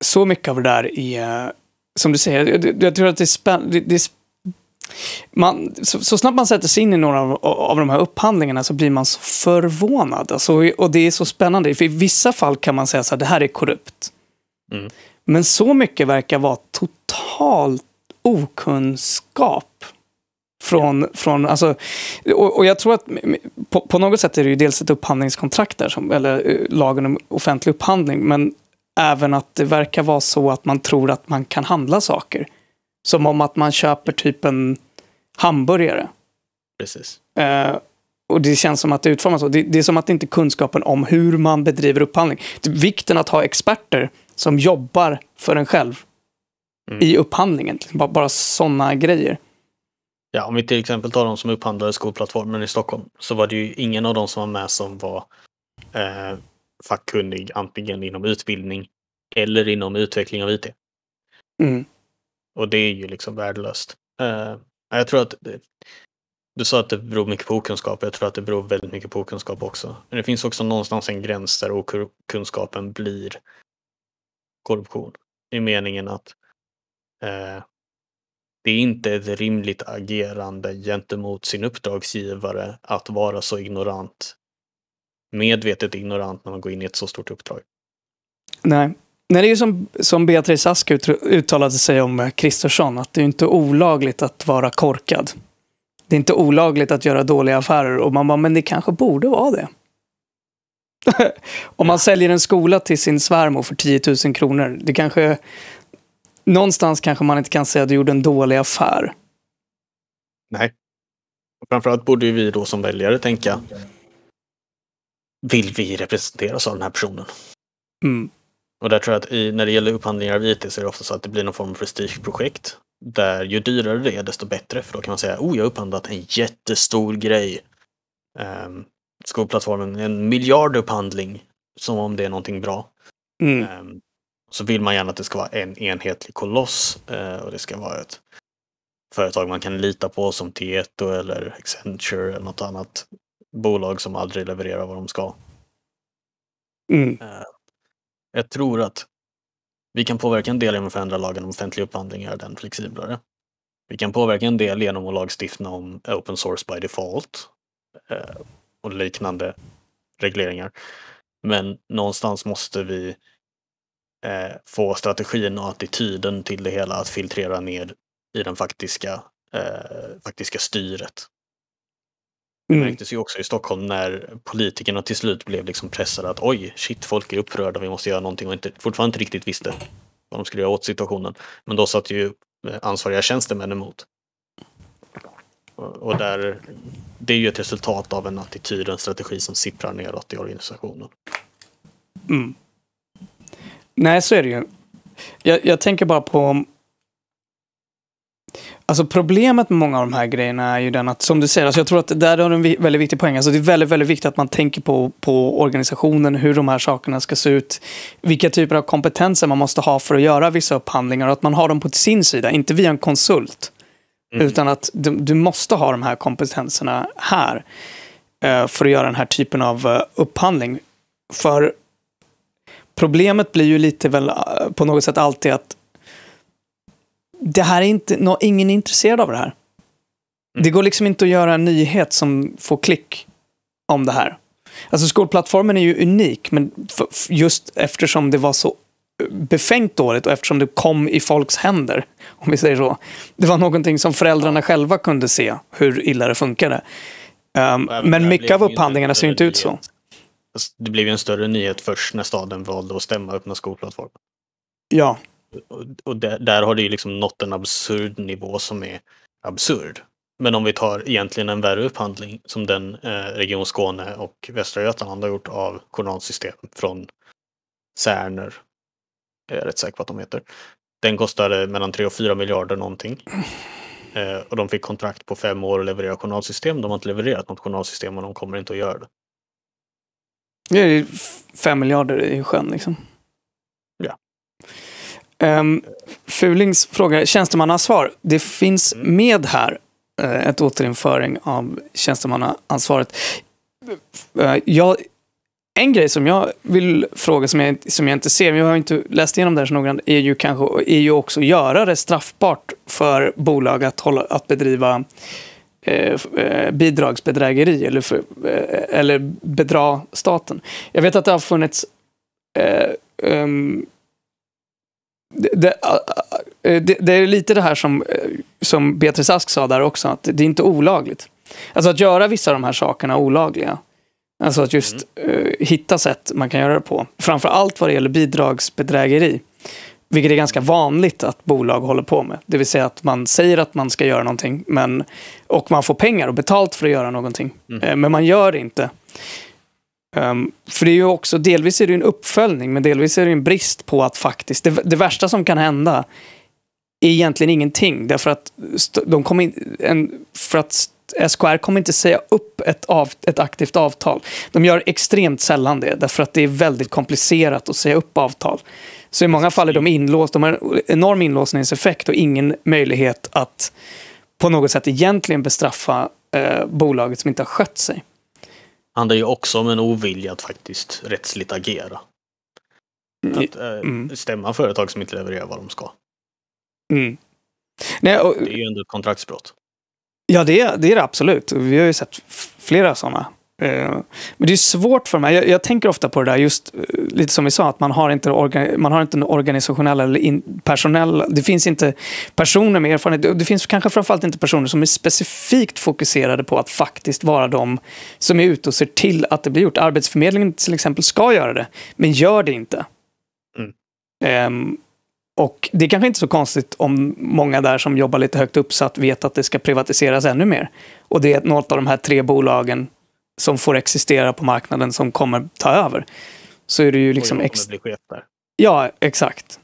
så mycket av det där är, som du säger, jag, jag tror att det är, spänn, det, det är man, så, så, snabbt man sätter sig in i några av, av de här upphandlingarna så blir man så förvånad. Alltså, och det är så spännande. För I vissa fall kan man säga att det här är korrupt. Mm. Men så mycket verkar vara total okunskap. Från, från, alltså, och, och jag tror att på, på, något sätt är det ju dels ett upphandlingskontrakt där, som, eller eh, lagen om offentlig upphandling, men även att det verkar vara så att man tror att man kan handla saker. Som om att man köper typ en hamburgare. Precis. Eh, och det känns som att det utformas så. Det, det, är som att det inte är kunskapen om hur man bedriver upphandling. Vikten att ha experter som jobbar för en själv mm. i upphandlingen. Bara, bara sådana grejer. Ja, om vi till exempel tar de som upphandlade skolplattformen i Stockholm så var det ju ingen av dem som var med som var eh, fackkunnig antingen inom utbildning eller inom utveckling av IT. Mm. Och det är ju liksom värdelöst. Uh, jag tror att det, du sa att det beror mycket på okunskap. Jag tror att det beror väldigt mycket på okunskap också. Men det finns också någonstans en gräns där okunskapen blir korruption. I meningen att uh, det är inte ett rimligt agerande gentemot sin uppdragsgivare att vara så ignorant medvetet ignorant när man går in i ett så stort uppdrag. Nej. Nej, det är ju som, som Beatrice Ask uttalade sig om eh, Kristersson, att det är inte olagligt att vara korkad. Det är inte olagligt att göra dåliga affärer och man bara, men det kanske borde vara det. om man säljer en skola till sin svärmor för 10 000 kronor, det kanske... Någonstans kanske man inte kan säga att du gjorde en dålig affär. Nej. Framförallt borde vi då som väljare tänka, vill vi representeras av den här personen? Mm. Och där tror jag att i, när det gäller upphandlingar av IT så är det ofta så att det blir någon form av prestigeprojekt. Där ju dyrare det är desto bättre för då kan man säga oh jag har upphandlat en jättestor grej. Um, skolplattformen, en miljardupphandling. Som om det är någonting bra. Mm. Um, så vill man gärna att det ska vara en enhetlig koloss uh, och det ska vara ett företag man kan lita på som Tieto eller Accenture eller något annat bolag som aldrig levererar vad de ska. Mm. Uh, jag tror att vi kan påverka en del genom att förändra lagen om offentlig upphandling, göra den flexiblare. Vi kan påverka en del genom att lagstifta om open source by default eh, och liknande regleringar. Men någonstans måste vi eh, få strategin och attityden till det hela att filtrera ner i den faktiska, eh, faktiska styret. Det mm. märktes ju också i Stockholm när politikerna till slut blev liksom pressade att oj, shit, folk är upprörda, vi måste göra någonting och inte, fortfarande inte riktigt visste vad de skulle göra åt situationen. Men då satt ju eh, ansvariga tjänstemän emot. Och där, det är ju ett resultat av en attityd, en strategi som sipprar neråt i organisationen. Mm. Nej, så är det ju. Jag, jag tänker bara på Alltså problemet med många av de här grejerna är ju den att, som du säger, alltså jag tror att där har du en väldigt viktig poäng. Alltså det är väldigt, väldigt viktigt att man tänker på, på organisationen, hur de här sakerna ska se ut, vilka typer av kompetenser man måste ha för att göra vissa upphandlingar och att man har dem på sin sida, inte via en konsult. Mm. Utan att du, du, måste ha de här kompetenserna här uh, för att göra den här typen av uh, upphandling. För problemet blir ju lite väl uh, på något sätt alltid att det här är inte, no, ingen är intresserad av det här. Mm. Det går liksom inte att göra en nyhet som får klick om det här. Alltså skolplattformen är ju unik, men just eftersom det var så befängt dåligt och eftersom det kom i folks händer, om vi säger så. Det var någonting som föräldrarna själva kunde se hur illa det funkade. Um, men mycket av upphandlingarna ser inte ut så. Det blev ju en större nyhet först när staden valde att stämma öppna skolplattformen. Ja, och där, där, har det ju liksom nått en absurd nivå som är absurd. Men om vi tar egentligen en värre upphandling som den eh, Region Skåne och Västra Götaland har gjort av journalsystem från Cerner, är jag rätt säker på att de heter. Den kostade mellan 3 och 4 miljarder någonting. Eh, och de fick kontrakt på fem år att leverera journalsystem. De har inte levererat något journalsystem och de kommer inte att göra det. Det är fem miljarder i sjön liksom. Ja. Ehm, um, Fulings fråga, tjänstemannaansvar. Det finns med här uh, ett återinföring av tjänstemannaansvaret. Uh, jag, en grej som jag vill fråga som jag, som jag inte ser, men jag har inte läst igenom det här så noggrant, är ju, kanske, är ju också göra det straffbart för bolag att, hålla, att bedriva eh, eh, bidragsbedrägeri eller, för, eh, eller bedra staten. Jag vet att det har funnits eh, um, det, det, det, är lite det här som, som Beatrice Ask sa där också, att det är inte olagligt. Alltså att göra vissa av de här sakerna olagliga. Alltså att just mm. uh, hitta sätt man kan göra det på. Framför allt vad det gäller bidragsbedrägeri. Vilket är ganska vanligt att bolag håller på med. Det vill säga att man säger att man ska göra någonting men, och man får pengar och betalt för att göra någonting. Mm. Uh, men man gör det inte. Um, för det är ju också, delvis är det en uppföljning men delvis är det en brist på att faktiskt, det, det värsta som kan hända är egentligen ingenting. Därför att de kommer in, en, för att SKR kommer inte säga upp ett, av, ett aktivt avtal. De gör extremt sällan det, därför att det är väldigt komplicerat att säga upp avtal. Så i många fall är de inlåsta, de har en enorm inlåsningseffekt och ingen möjlighet att på något sätt egentligen bestraffa eh, bolaget som inte har skött sig. Handlar ju också om en ovilja att faktiskt rättsligt agera. Mm. Att eh, mm. stämma företag som inte levererar vad de ska. Mm. Nej, och, det är ju ändå ett kontraktsbrott. Ja, det, är, det är det absolut. Vi har ju sett flera sådana. Eh, men det är svårt för mig. Jag, jag, tänker ofta på det där, just eh, lite som vi sa, att man har inte, orga, man har inte en organisationell eller in, personell... Det finns inte personer med erfarenhet. Det finns kanske framförallt inte personer som är specifikt fokuserade på att faktiskt vara de som är ute och ser till att det blir gjort. Arbetsförmedlingen till exempel ska göra det, men gör det inte. Mm. Um, och det är kanske inte så konstigt om många där som jobbar lite högt uppsatt vet att det ska privatiseras ännu mer. Och det är något av de här tre bolagen som får existera på marknaden som kommer ta över. Så är det ju liksom... Ex-. Ja, exakt.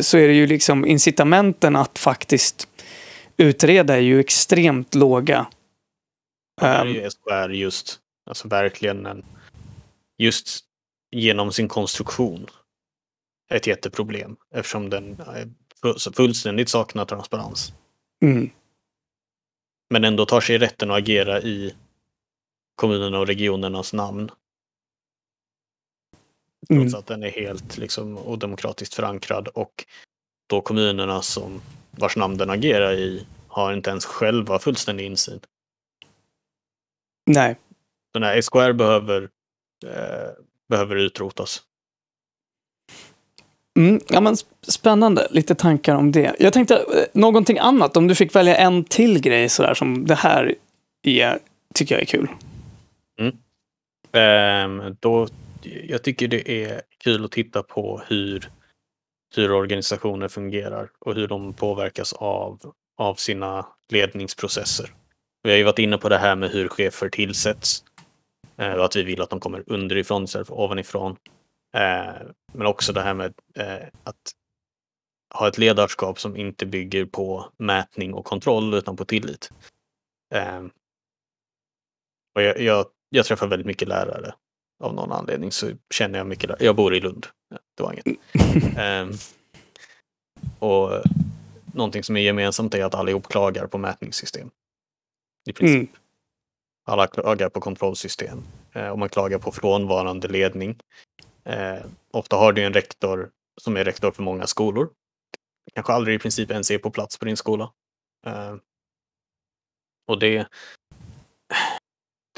Så är det ju liksom incitamenten att faktiskt utreda är ju extremt låga. Det är ju ehm. SKR just, alltså verkligen en, just genom sin konstruktion ett jätteproblem eftersom den fullständigt saknar transparens. Mm. Men ändå tar sig rätten att agera i kommunerna och regionernas namn. Mm. Trots att den är helt liksom, odemokratiskt förankrad och då kommunerna som vars namn den agerar i har inte ens själva fullständig insyn. Nej. Den här SKR behöver, eh, behöver utrotas. Mm, ja, men spännande, lite tankar om det. Jag tänkte eh, någonting annat, om du fick välja en till grej sådär som det här är, tycker jag är kul. Mm. Ehm, då, jag tycker det är kul att titta på hur, hur organisationer fungerar och hur de påverkas av, av sina ledningsprocesser. Vi har ju varit inne på det här med hur chefer tillsätts eh, och att vi vill att de kommer underifrån istället för ovanifrån. Eh, men också det här med eh, att ha ett ledarskap som inte bygger på mätning och kontroll utan på tillit. Eh, och jag, jag, jag, träffar väldigt mycket lärare. Av någon anledning så känner jag mycket lärare. Jag bor i Lund. Det var inget. eh, och någonting som är gemensamt är att allihop klagar på mätningssystem. I princip. Mm. Alla klagar på kontrollsystem. Eh, och man klagar på frånvarande ledning. Eh, ofta har du en rektor som är rektor för många skolor. Kanske aldrig i princip ens är på plats på din skola. Eh, och det,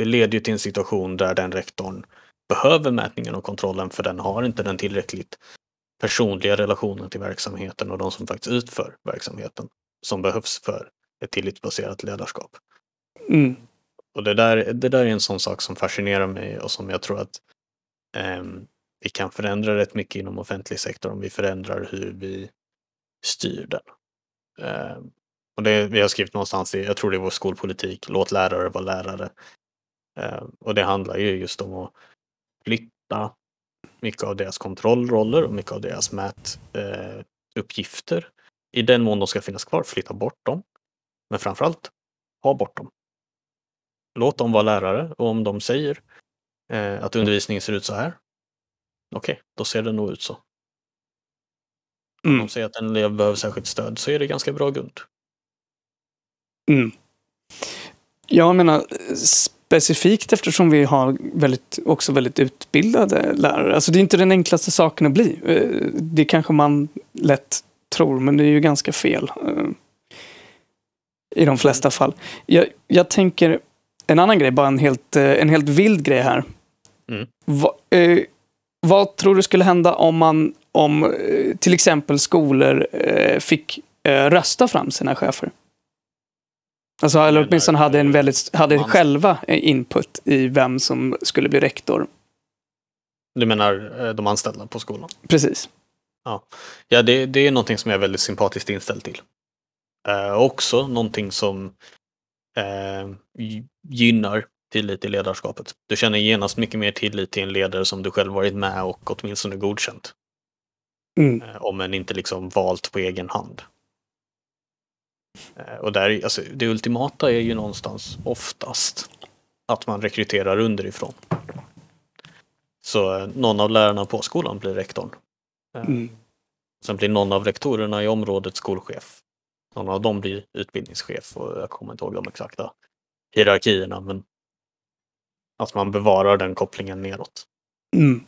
det leder ju till en situation där den rektorn behöver mätningen och kontrollen för den har inte den tillräckligt personliga relationen till verksamheten och de som faktiskt utför verksamheten som behövs för ett tillitsbaserat ledarskap. Mm. Och det där, det där är en sån sak som fascinerar mig och som jag tror att um, vi kan förändra rätt mycket inom offentlig sektor om vi förändrar hur vi styr den. Eh, och det, vi har skrivit någonstans, i, jag tror det är vår skolpolitik, låt lärare vara lärare. Eh, och det handlar ju just om att flytta mycket av deras kontrollroller och mycket av deras mätuppgifter. Eh, I den mån de ska finnas kvar, flytta bort dem. Men framförallt, ha bort dem. Låt dem vara lärare och om de säger eh, att undervisningen ser ut så här, Okej, okay, då ser det nog ut så. Mm. Om de säger att en elev behöver särskilt stöd så är det ganska bra grund. Mm. Jag menar specifikt eftersom vi har väldigt, också väldigt utbildade lärare. Alltså det är inte den enklaste saken att bli. Eh, det kanske man lätt tror, men det är ju ganska fel. Eh, I de flesta fall. Jag, jag tänker en annan grej, bara en helt, eh, en helt vild grej här. Mm. Va, vad tror du skulle hända om man om eh, till exempel skolor eh, fick eh, rösta fram sina chefer. Alltså, eller åtminstone hade, en väldigt, hade själva input i vem som skulle bli rektor. Du menar eh, de anställda på skolan? Precis. Ja, ja det, det är någonting som jag är väldigt sympatiskt inställd till. Eh, också någonting som eh, gynnar tillit i ledarskapet. Du känner genast mycket mer tillit till en ledare som du själv varit med och åtminstone godkänt. Mm. Eh, om en inte liksom valt på egen hand. Eh, och där, alltså, det ultimata är ju någonstans oftast att man rekryterar underifrån. Så eh, någon av lärarna på skolan blir rektorn. Mm. Sen blir någon av rektorerna i området skolchef. Någon av dem blir utbildningschef och jag kommer inte ihåg de exakta hierarkierna men att man bevarar den kopplingen neråt. Mm.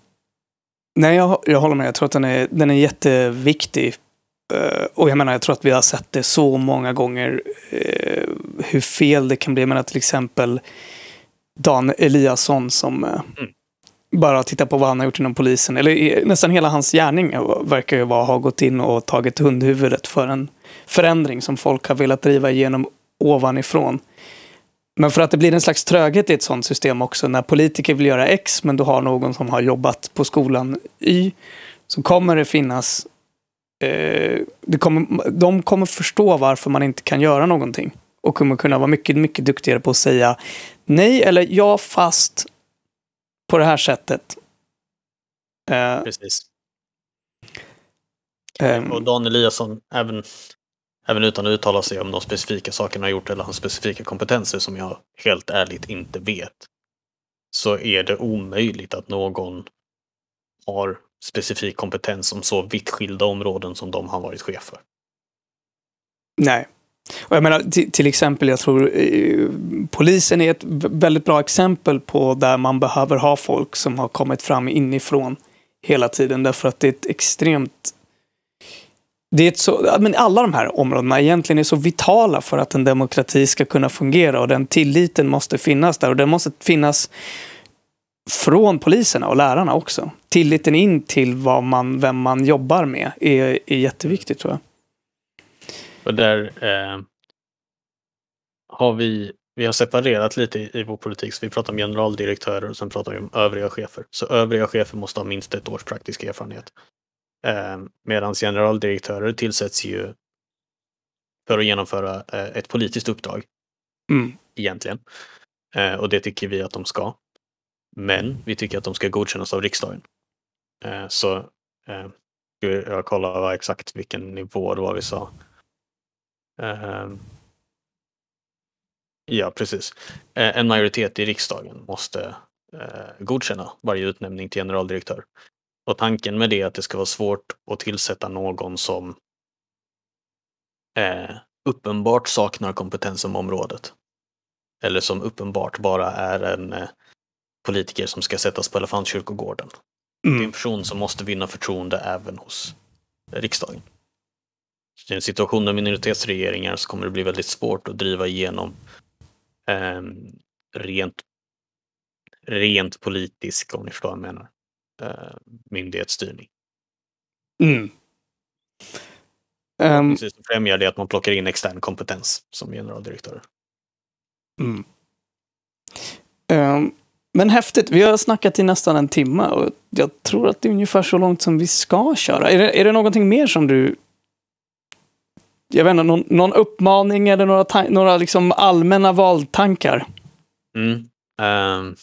Nej, jag, jag håller med. Jag tror att den är, den är jätteviktig. Uh, och jag menar, jag tror att vi har sett det så många gånger uh, hur fel det kan bli. Jag menar till exempel Dan Eliasson som uh, mm. bara tittar på vad han har gjort inom polisen. Eller nästan hela hans gärning verkar ju vara ha gått in och tagit hundhuvudet för en förändring som folk har velat driva igenom ovanifrån. Men för att det blir en slags tröghet i ett sånt system också, när politiker vill göra X men du har någon som har jobbat på skolan Y, så kommer det finnas... Eh, det kommer, de kommer förstå varför man inte kan göra någonting. Och kommer kunna vara mycket, mycket duktigare på att säga nej eller ja fast på det här sättet. Eh, Precis. Eh, och Dan Eliasson, även Även utan att uttala sig om de specifika sakerna han gjort eller hans specifika kompetenser som jag helt ärligt inte vet. Så är det omöjligt att någon har specifik kompetens om så vitt skilda områden som de har varit chef för. Nej. Och jag menar till, till, exempel, jag tror eh, polisen är ett väldigt bra exempel på där man behöver ha folk som har kommit fram inifrån hela tiden därför att det är ett extremt det är så, men alla de här områdena egentligen är så vitala för att en demokrati ska kunna fungera och den tilliten måste finnas där och den måste finnas från poliserna och lärarna också. Tilliten in till vad man, vem man jobbar med är, är jätteviktigt tror jag. Och där eh, har vi, vi har separerat lite i, i vår politik, så vi pratar om generaldirektörer och sen pratar vi om övriga chefer. Så övriga chefer måste ha minst ett års praktisk erfarenhet. Eh, Medan generaldirektörer tillsätts ju för att genomföra eh, ett politiskt uppdrag. Mm. Egentligen. Eh, och det tycker vi att de ska. Men vi tycker att de ska godkännas av riksdagen. Eh, så eh, jag kollar exakt vilken nivå det var vi sa. Eh, ja, precis. Eh, en majoritet i riksdagen måste eh, godkänna varje utnämning till generaldirektör. Och tanken med det är att det ska vara svårt att tillsätta någon som eh, uppenbart saknar kompetens om området. Eller som uppenbart bara är en eh, politiker som ska sättas på Elefantkyrkogården. Mm. Det är en person som måste vinna förtroende även hos riksdagen. I en situation med minoritetsregeringar så kommer det bli väldigt svårt att driva igenom eh, rent, rent politisk, om ni förstår vad jag menar, eh, myndighetsstyrning. Mm. Um, Precis, främjar det att man plockar in extern kompetens som generaldirektör. Mm. Um, men häftigt, vi har snackat i nästan en timme och jag tror att det är ungefär så långt som vi ska köra. Är det, är det någonting mer som du jag vet inte, någon, någon uppmaning eller några, några liksom allmänna valtankar? Mm. Um,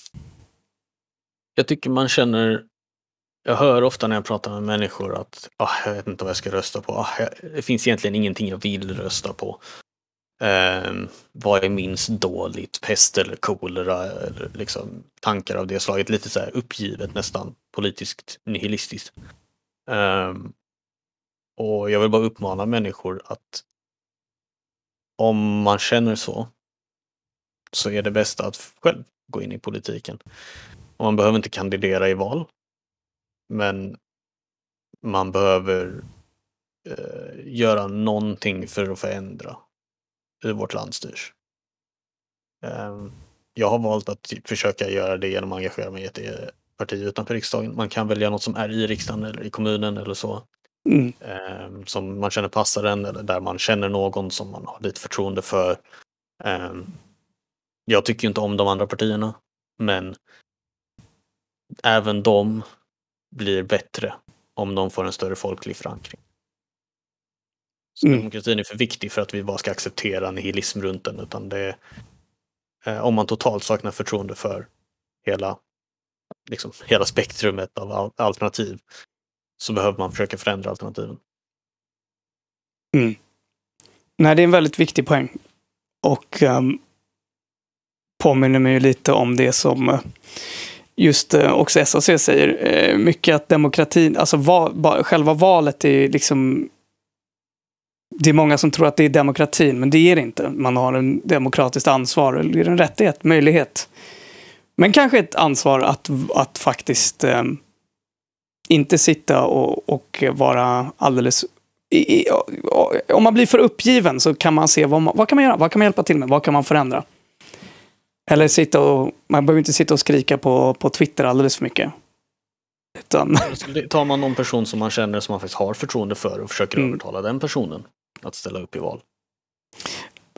jag tycker man känner jag hör ofta när jag pratar med människor att ah, jag vet inte vad jag ska rösta på. Ah, det finns egentligen ingenting jag vill rösta på. Eh, vad är minst dåligt? Pest eller kolera? Eller liksom tankar av det slaget. Lite så här uppgivet nästan. Politiskt nihilistiskt. Eh, och jag vill bara uppmana människor att om man känner så så är det bästa att själv gå in i politiken. Och man behöver inte kandidera i val. Men man behöver eh, göra någonting för att förändra hur vårt land styrs. Eh, jag har valt att typ försöka göra det genom att engagera mig i ett eh, parti utanför riksdagen. Man kan välja något som är i riksdagen eller i kommunen eller så. Mm. Eh, som man känner passar en eller där man känner någon som man har lite förtroende för. Eh, jag tycker inte om de andra partierna, men även de blir bättre om de får en större folklig förankring. Så mm. demokratin är för viktig för att vi bara ska acceptera nihilism runt den, utan det är eh, om man totalt saknar förtroende för hela, liksom, hela spektrumet av alternativ så behöver man försöka förändra alternativen. Mm. Nej, det är en väldigt viktig poäng. Och um, påminner mig lite om det som uh, just uh, också SAC säger. Uh, mycket att demokratin, alltså va, själva valet är liksom det är många som tror att det är demokratin, men det är det inte. Man har en demokratiskt ansvar, eller en rättighet, möjlighet. Men kanske ett ansvar att, att faktiskt eh, inte sitta och, och vara alldeles... I, i, om man blir för uppgiven så kan man se vad, man, vad kan man göra, vad kan man hjälpa till med, vad kan man förändra? Eller sitta och, man behöver inte sitta och skrika på, på Twitter alldeles för mycket. Utan... Tar man någon person som man känner som man faktiskt har förtroende för och försöker mm. övertala den personen att ställa upp i val.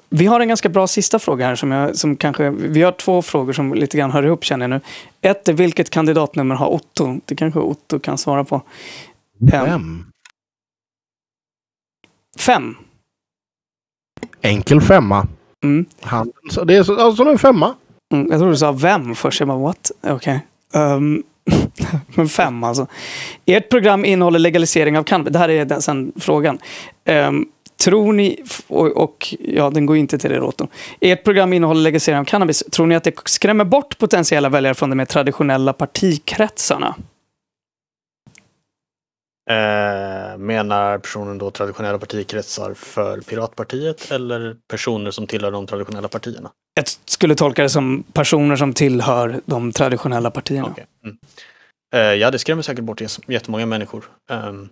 Vi har en ganska bra sista fråga här som, jag, som kanske, vi har två frågor som lite grann hör ihop känner jag nu. Ett är vilket kandidatnummer har Otto? Det kanske Otto kan svara på. Fem. Fem. Enkel femma. Mm. Han, så det är så, alltså en femma. Mm, jag trodde du sa vem först. Jag bara what? Okej. Okay. Um, men fem alltså. Ert program innehåller legalisering av cannabis. Det här är den, sen frågan. Um, Tror ni, och, och, ja, den går inte till det Roto. Ert program innehåller legalisering av cannabis. Tror ni att det skrämmer bort potentiella väljare från de mer traditionella partikretsarna? Eh, menar personen då traditionella partikretsar för Piratpartiet eller personer som tillhör de traditionella partierna? Jag skulle tolka det som personer som tillhör de traditionella partierna. Okay. Mm. Eh, ja, det skrämmer säkert bort jättemånga människor. Um,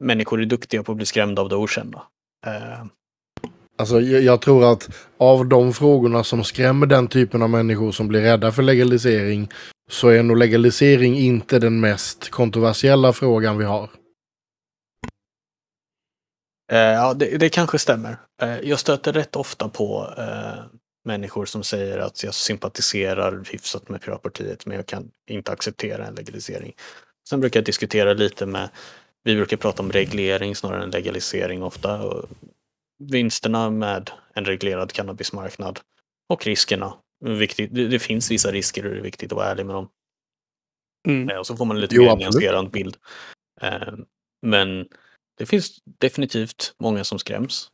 människor är duktiga på att bli skrämda av det okända. Eh. Alltså, jag, jag, tror att av de frågorna som skrämmer den typen av människor som blir rädda för legalisering så är nog legalisering inte den mest kontroversiella frågan vi har. Eh, ja, det, det, kanske stämmer. Eh, jag stöter rätt ofta på eh, människor som säger att jag sympatiserar hyfsat med Piratpartiet men jag kan inte acceptera en legalisering. Sen brukar jag diskutera lite med vi brukar prata om reglering snarare än legalisering ofta. Och vinsterna med en reglerad cannabismarknad och riskerna. Viktigt, det, det finns vissa risker och det är viktigt att vara ärlig med dem. Mm. Eh, och så får man en lite jo, mer nyanserad bild. Eh, men det finns definitivt många som skräms.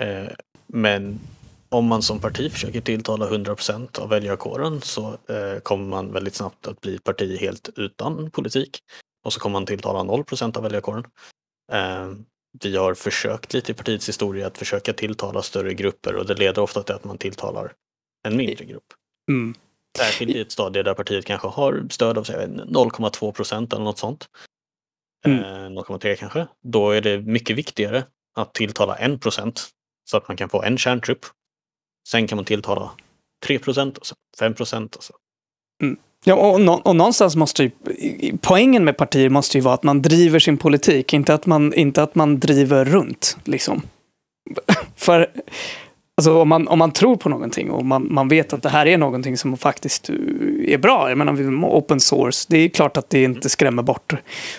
Eh, men om man som parti försöker tilltala 100% av väljarkåren så kommer man väldigt snabbt att bli parti helt utan politik. Och så kommer man tilltala 0% av väljarkåren. Eh, vi har försökt lite i partiets historia att försöka tilltala större grupper och det leder ofta till att man tilltalar en mindre grupp. Mm. Särskilt i ett stadie där partiet kanske har stöd av 0,2 procent eller något sånt. Mm. Eh, 0,3 kanske. Då är det mycket viktigare att tilltala 1 procent så att man kan få en kärntrupp. Sen kan man tilltala 3 procent och 5 procent. Mm. Ja, och, och någonstans måste ju, poängen med partier måste ju vara att man driver sin politik, inte att man, inte att man driver runt. Liksom. För alltså, om, man, om man tror på någonting och man, man vet att det här är någonting som faktiskt eh, är bra, jag menar open source, det är klart att det inte skrämmer bort.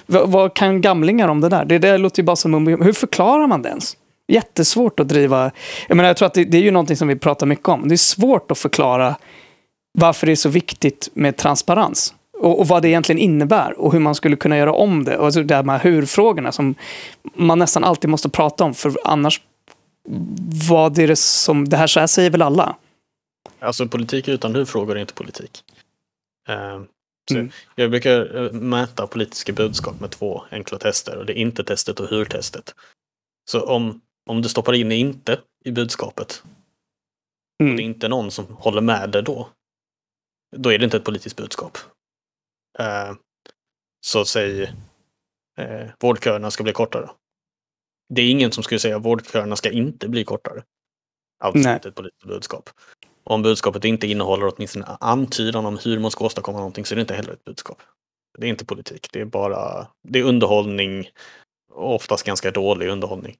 V vad kan gamlingar om det där? Det, det låter ju bara som, hur förklarar man det ens? Jättesvårt att driva, jag menar jag tror att det, det är ju någonting som vi pratar mycket om, det är svårt att förklara varför det är så viktigt med transparens. Och, och, vad det egentligen innebär och hur man skulle kunna göra om det. Och alltså de här hur-frågorna som man nästan alltid måste prata om. För annars, vad är det som, det här, så här säger väl alla? Alltså politik utan hur-frågor är inte politik. Uh, mm. Jag brukar eh, mäta politiska budskap med två enkla tester och det är inte-testet och hur-testet. Så om, om du stoppar in inte i budskapet mm. och det är inte någon som håller med dig då, då är det inte ett politiskt budskap. Eh, så säg eh, vårdköerna ska bli kortare. Det är ingen som skulle säga vårdköerna ska inte bli kortare. Alltså inte ett politiskt budskap. Om budskapet inte innehåller åtminstone antydan om hur man ska åstadkomma någonting så är det inte heller ett budskap. Det är inte politik, det är bara det är underhållning oftast ganska dålig underhållning.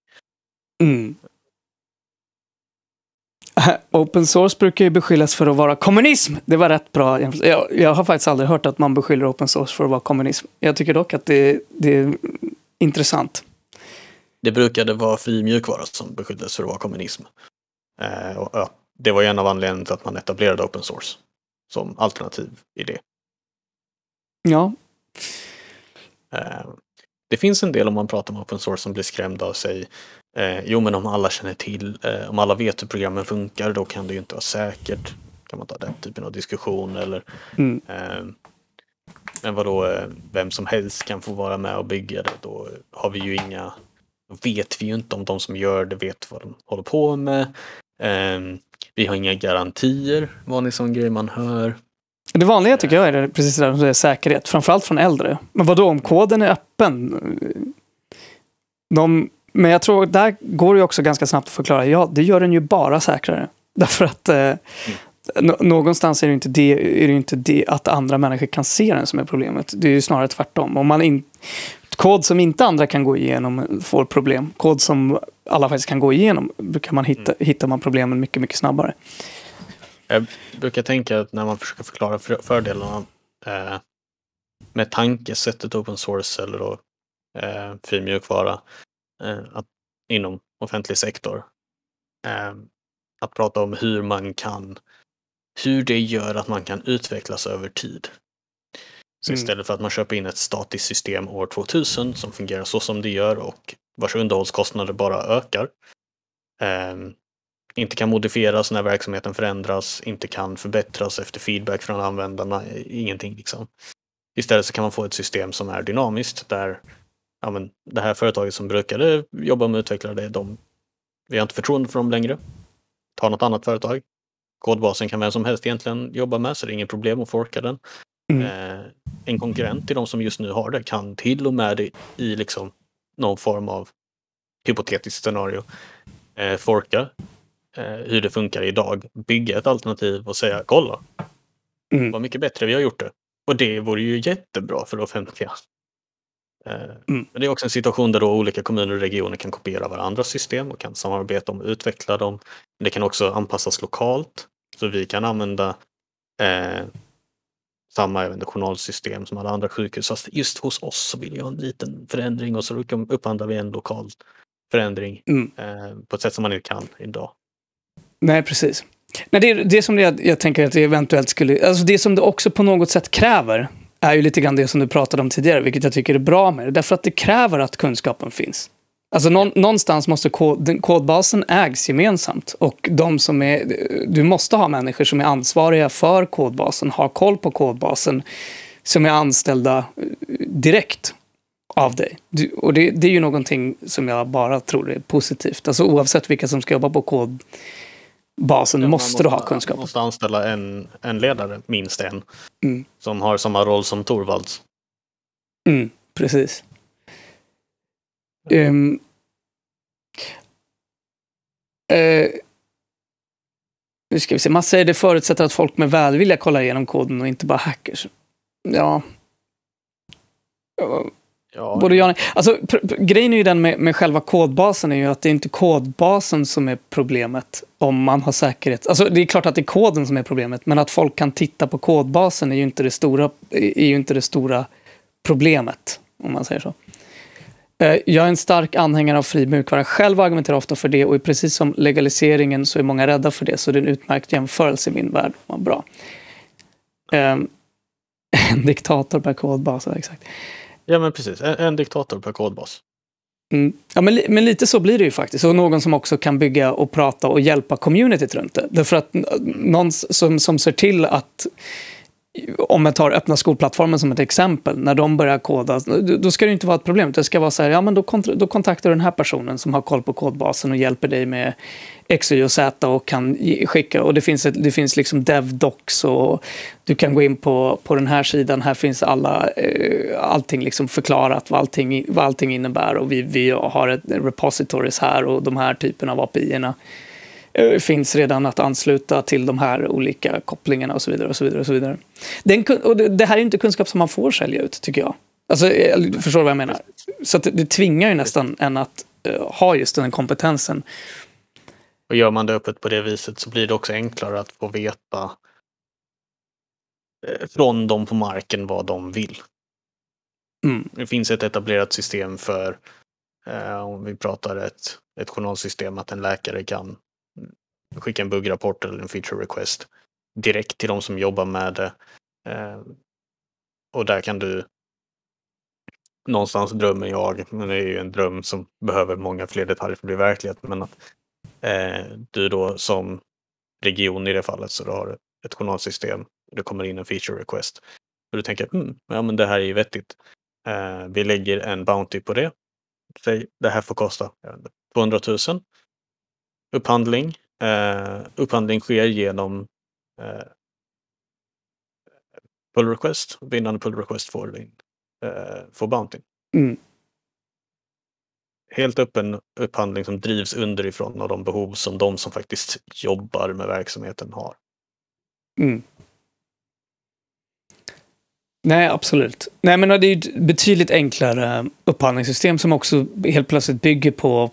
Mm. Open source brukar ju beskyllas för att vara kommunism. Det var rätt bra. Jag, jag har faktiskt aldrig hört att man beskyller open source för att vara kommunism. Jag tycker dock att det, det är intressant. Det brukade vara fri mjukvara som beskylldes för att vara kommunism. Eh, och, ja, det var en av anledningarna till att man etablerade open source som alternativ idé. Ja. Eh, det finns en del om man pratar om open source som blir skrämda av sig. Eh, jo, men om alla känner till, eh, om alla vet hur programmen funkar, då kan det ju inte vara säkert. Kan man ta den typen av diskussion eller mm. eh, men vadå, eh, vem som helst kan få vara med och bygga det. Då har vi ju inga, då vet vi ju inte om de som gör det vet vad de håller på med. Eh, vi har inga garantier, vanlig sån grej man hör. Det vanliga tycker jag är precis det där som säkerhet, framförallt från äldre. Men vad då om koden är öppen? De, men jag tror där går det också ganska snabbt att förklara, ja det gör den ju bara säkrare. Därför att eh, mm. någonstans är det, inte det, är det inte det att andra människor kan se den som är problemet. Det är ju snarare tvärtom. Om man in, kod som inte andra kan gå igenom får problem. Kod som alla faktiskt kan gå igenom kan man hitta, mm. hittar man problemen mycket, mycket snabbare. Jag brukar tänka att när man försöker förklara fördelarna eh, med tankesättet open source eller då, eh, fri mjukvara att, inom offentlig sektor. Eh, att prata om hur man kan, hur det gör att man kan utvecklas över tid. Så mm. istället för att man köper in ett statiskt system år 2000 som fungerar så som det gör och vars underhållskostnader bara ökar. Eh, inte kan modifieras när verksamheten förändras, inte kan förbättras efter feedback från användarna, ingenting liksom. Istället så kan man få ett system som är dynamiskt där ja, men det här företaget som brukade jobba med utvecklare, de, vi har inte förtroende för dem längre. Ta något annat företag. Kodbasen kan vem som helst egentligen jobba med så det är inget problem att forka den. Mm. Eh, en konkurrent till de som just nu har det kan till och med i, i liksom någon form av hypotetiskt scenario eh, forka eh, hur det funkar idag, bygga ett alternativ och säga kolla, mm. vad mycket bättre vi har gjort det. Och det vore ju jättebra för det offentliga. Eh, mm. Men det är också en situation där då olika kommuner och regioner kan kopiera varandras system och kan samarbeta om att utveckla dem. Men det kan också anpassas lokalt. Så vi kan använda eh, samma journalsystem som alla andra sjukhus. Fast just hos oss så vill jag ha en liten förändring och så upphandlar vi en lokal förändring mm. eh, på ett sätt som man inte kan idag. Nej, precis. Nej, det, det som jag, jag tänker att det eventuellt skulle... Alltså det som det också på något sätt kräver är ju lite grann det som du pratade om tidigare, vilket jag tycker är bra med det. Därför att det kräver att kunskapen finns. Alltså någonstans måste kod, kodbasen ägs gemensamt och de som är, du måste ha människor som är ansvariga för kodbasen, har koll på kodbasen, som är anställda eh, direkt av dig. Du, och det, det, är ju någonting som jag bara tror är positivt. Alltså oavsett vilka som ska jobba på kod basen måste, du ha kunskap. Man måste anställa en, en ledare, minst en, mm. som har samma roll som Torvalds. Mm, precis. Um, uh, nu ska vi se, man säger det förutsätter att folk med välvilja kollar igenom koden och inte bara hackers. Ja. Ja, Både ja. Alltså, grejen är ju den med, med själva kodbasen är ju att det är inte kodbasen som är problemet om man har säkerhet. Alltså, det är klart att det är koden som är problemet, men att folk kan titta på kodbasen är ju inte det stora, är ju inte det stora problemet, om man säger så. Eh, jag är en stark anhängare av fri mjukvara. Själv argumenterar ofta för det och precis som legaliseringen så är många rädda för det. Så det är en utmärkt jämförelse i min värld. Vad bra. Um, en diktator per kodbas, exakt. Ja men precis, en, en diktator per kodbas. Mm. Ja, men, men lite så blir det ju faktiskt. Och någon som också kan bygga och prata och hjälpa communityt runt det. Därför att någon som, som ser till att om jag tar öppna skolplattformen som ett exempel, när de börjar koda, då ska det inte vara ett problem. Det ska vara så här, ja men då, kont då kontaktar du den här personen som har koll på kodbasen och hjälper dig med X, Y och Z och kan skicka. Och det finns, ett, det finns liksom DevDocs och du kan gå in på, på den här sidan. Här finns alla, eh, allting liksom förklarat vad allting, vad allting innebär och vi, vi har ett repositories här och de här typerna av API-erna eh, finns redan att ansluta till de här olika kopplingarna och så vidare. och så vidare, och så vidare. Den, och det här är inte kunskap som man får sälja ut, tycker jag. Alltså, förstår du vad jag menar? Så det, det tvingar ju nästan en att uh, ha just den kompetensen. Och gör man det öppet på det viset så blir det också enklare att få veta eh, från dem på marken vad de vill. Mm. Det finns ett etablerat system för, eh, om vi pratar ett, ett journalsystem, att en läkare kan skicka en buggrapport eller en feature request direkt till de som jobbar med det. Eh, och där kan du någonstans drömmer jag, men det är ju en dröm som behöver många fler detaljer för att bli verklighet, men att eh, du då som region i det fallet så du har ett journalsystem, det kommer in en feature request. Och du tänker, mm, ja men det här är ju vettigt. Eh, vi lägger en Bounty på det. Säg, det här får kosta 200 000. Upphandling. Eh, upphandling sker genom eh, pull request. Vinnande pull request får, din, eh, får Bounty. Mm. Helt öppen upphandling som drivs underifrån av de behov som de som faktiskt jobbar med verksamheten har. Mm. Nej, absolut. Nej, men det är ett betydligt enklare upphandlingssystem som också helt plötsligt bygger på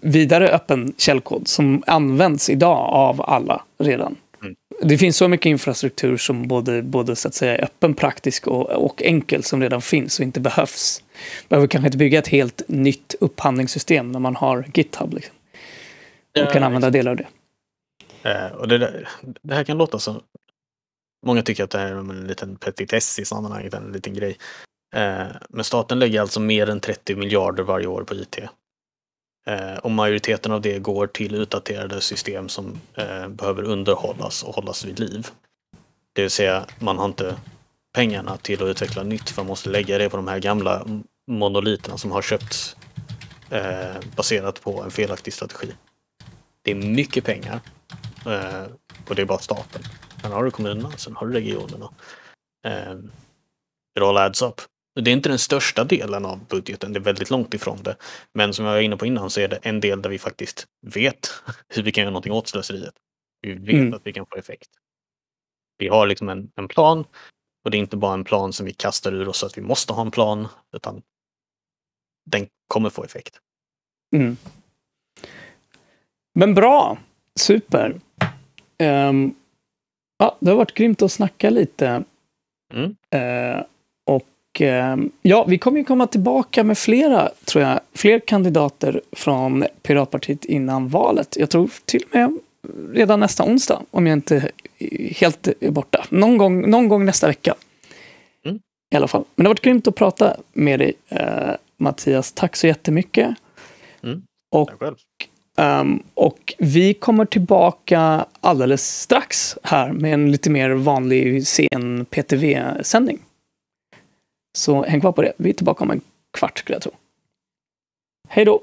vidare öppen källkod som används idag av alla redan. Mm. Det finns så mycket infrastruktur som både, både så att säga är öppen, praktisk och, och enkel som redan finns och inte behövs. Behöver kanske inte bygga ett helt nytt upphandlingssystem när man har GitHub. Liksom. Och ja, kan använda delar av det. Eh, och det, där, det här kan låta som Många tycker att det här är en liten petitess i sammanhanget, en liten grej. Eh, men staten lägger alltså mer än 30 miljarder varje år på IT. Eh, och majoriteten av det går till utdaterade system som eh, behöver underhållas och hållas vid liv. Det vill säga, man har inte pengarna till att utveckla nytt för man måste lägga det på de här gamla monoliterna som har köpts eh, baserat på en felaktig strategi. Det är mycket pengar eh, och det är bara staten. Sen har du kommunerna, sen har du regionerna. Eh, it all adds up. Det är inte den största delen av budgeten, det är väldigt långt ifrån det. Men som jag var inne på innan så är det en del där vi faktiskt vet hur vi kan göra någonting åt slöseriet. Vi vet mm. att vi kan få effekt. Vi har liksom en, en plan och det är inte bara en plan som vi kastar ur oss så att vi måste ha en plan, utan den kommer få effekt. Mm. Men bra, super. Um, Ja, det har varit grymt att snacka lite. Mm. Eh, och eh, ja, vi kommer ju komma tillbaka med flera, tror jag, fler kandidater från Piratpartiet innan valet. Jag tror till och med redan nästa onsdag, om jag inte helt är borta. Någon gång, någon gång nästa vecka. Mm. I alla fall. Men det har varit grymt att prata med dig, eh, Mattias. Tack så jättemycket. Mm. Och Um, och vi kommer tillbaka alldeles strax här med en lite mer vanlig sen PTV-sändning. Så häng kvar på det. Vi är tillbaka om en kvart skulle jag tro. Hej då!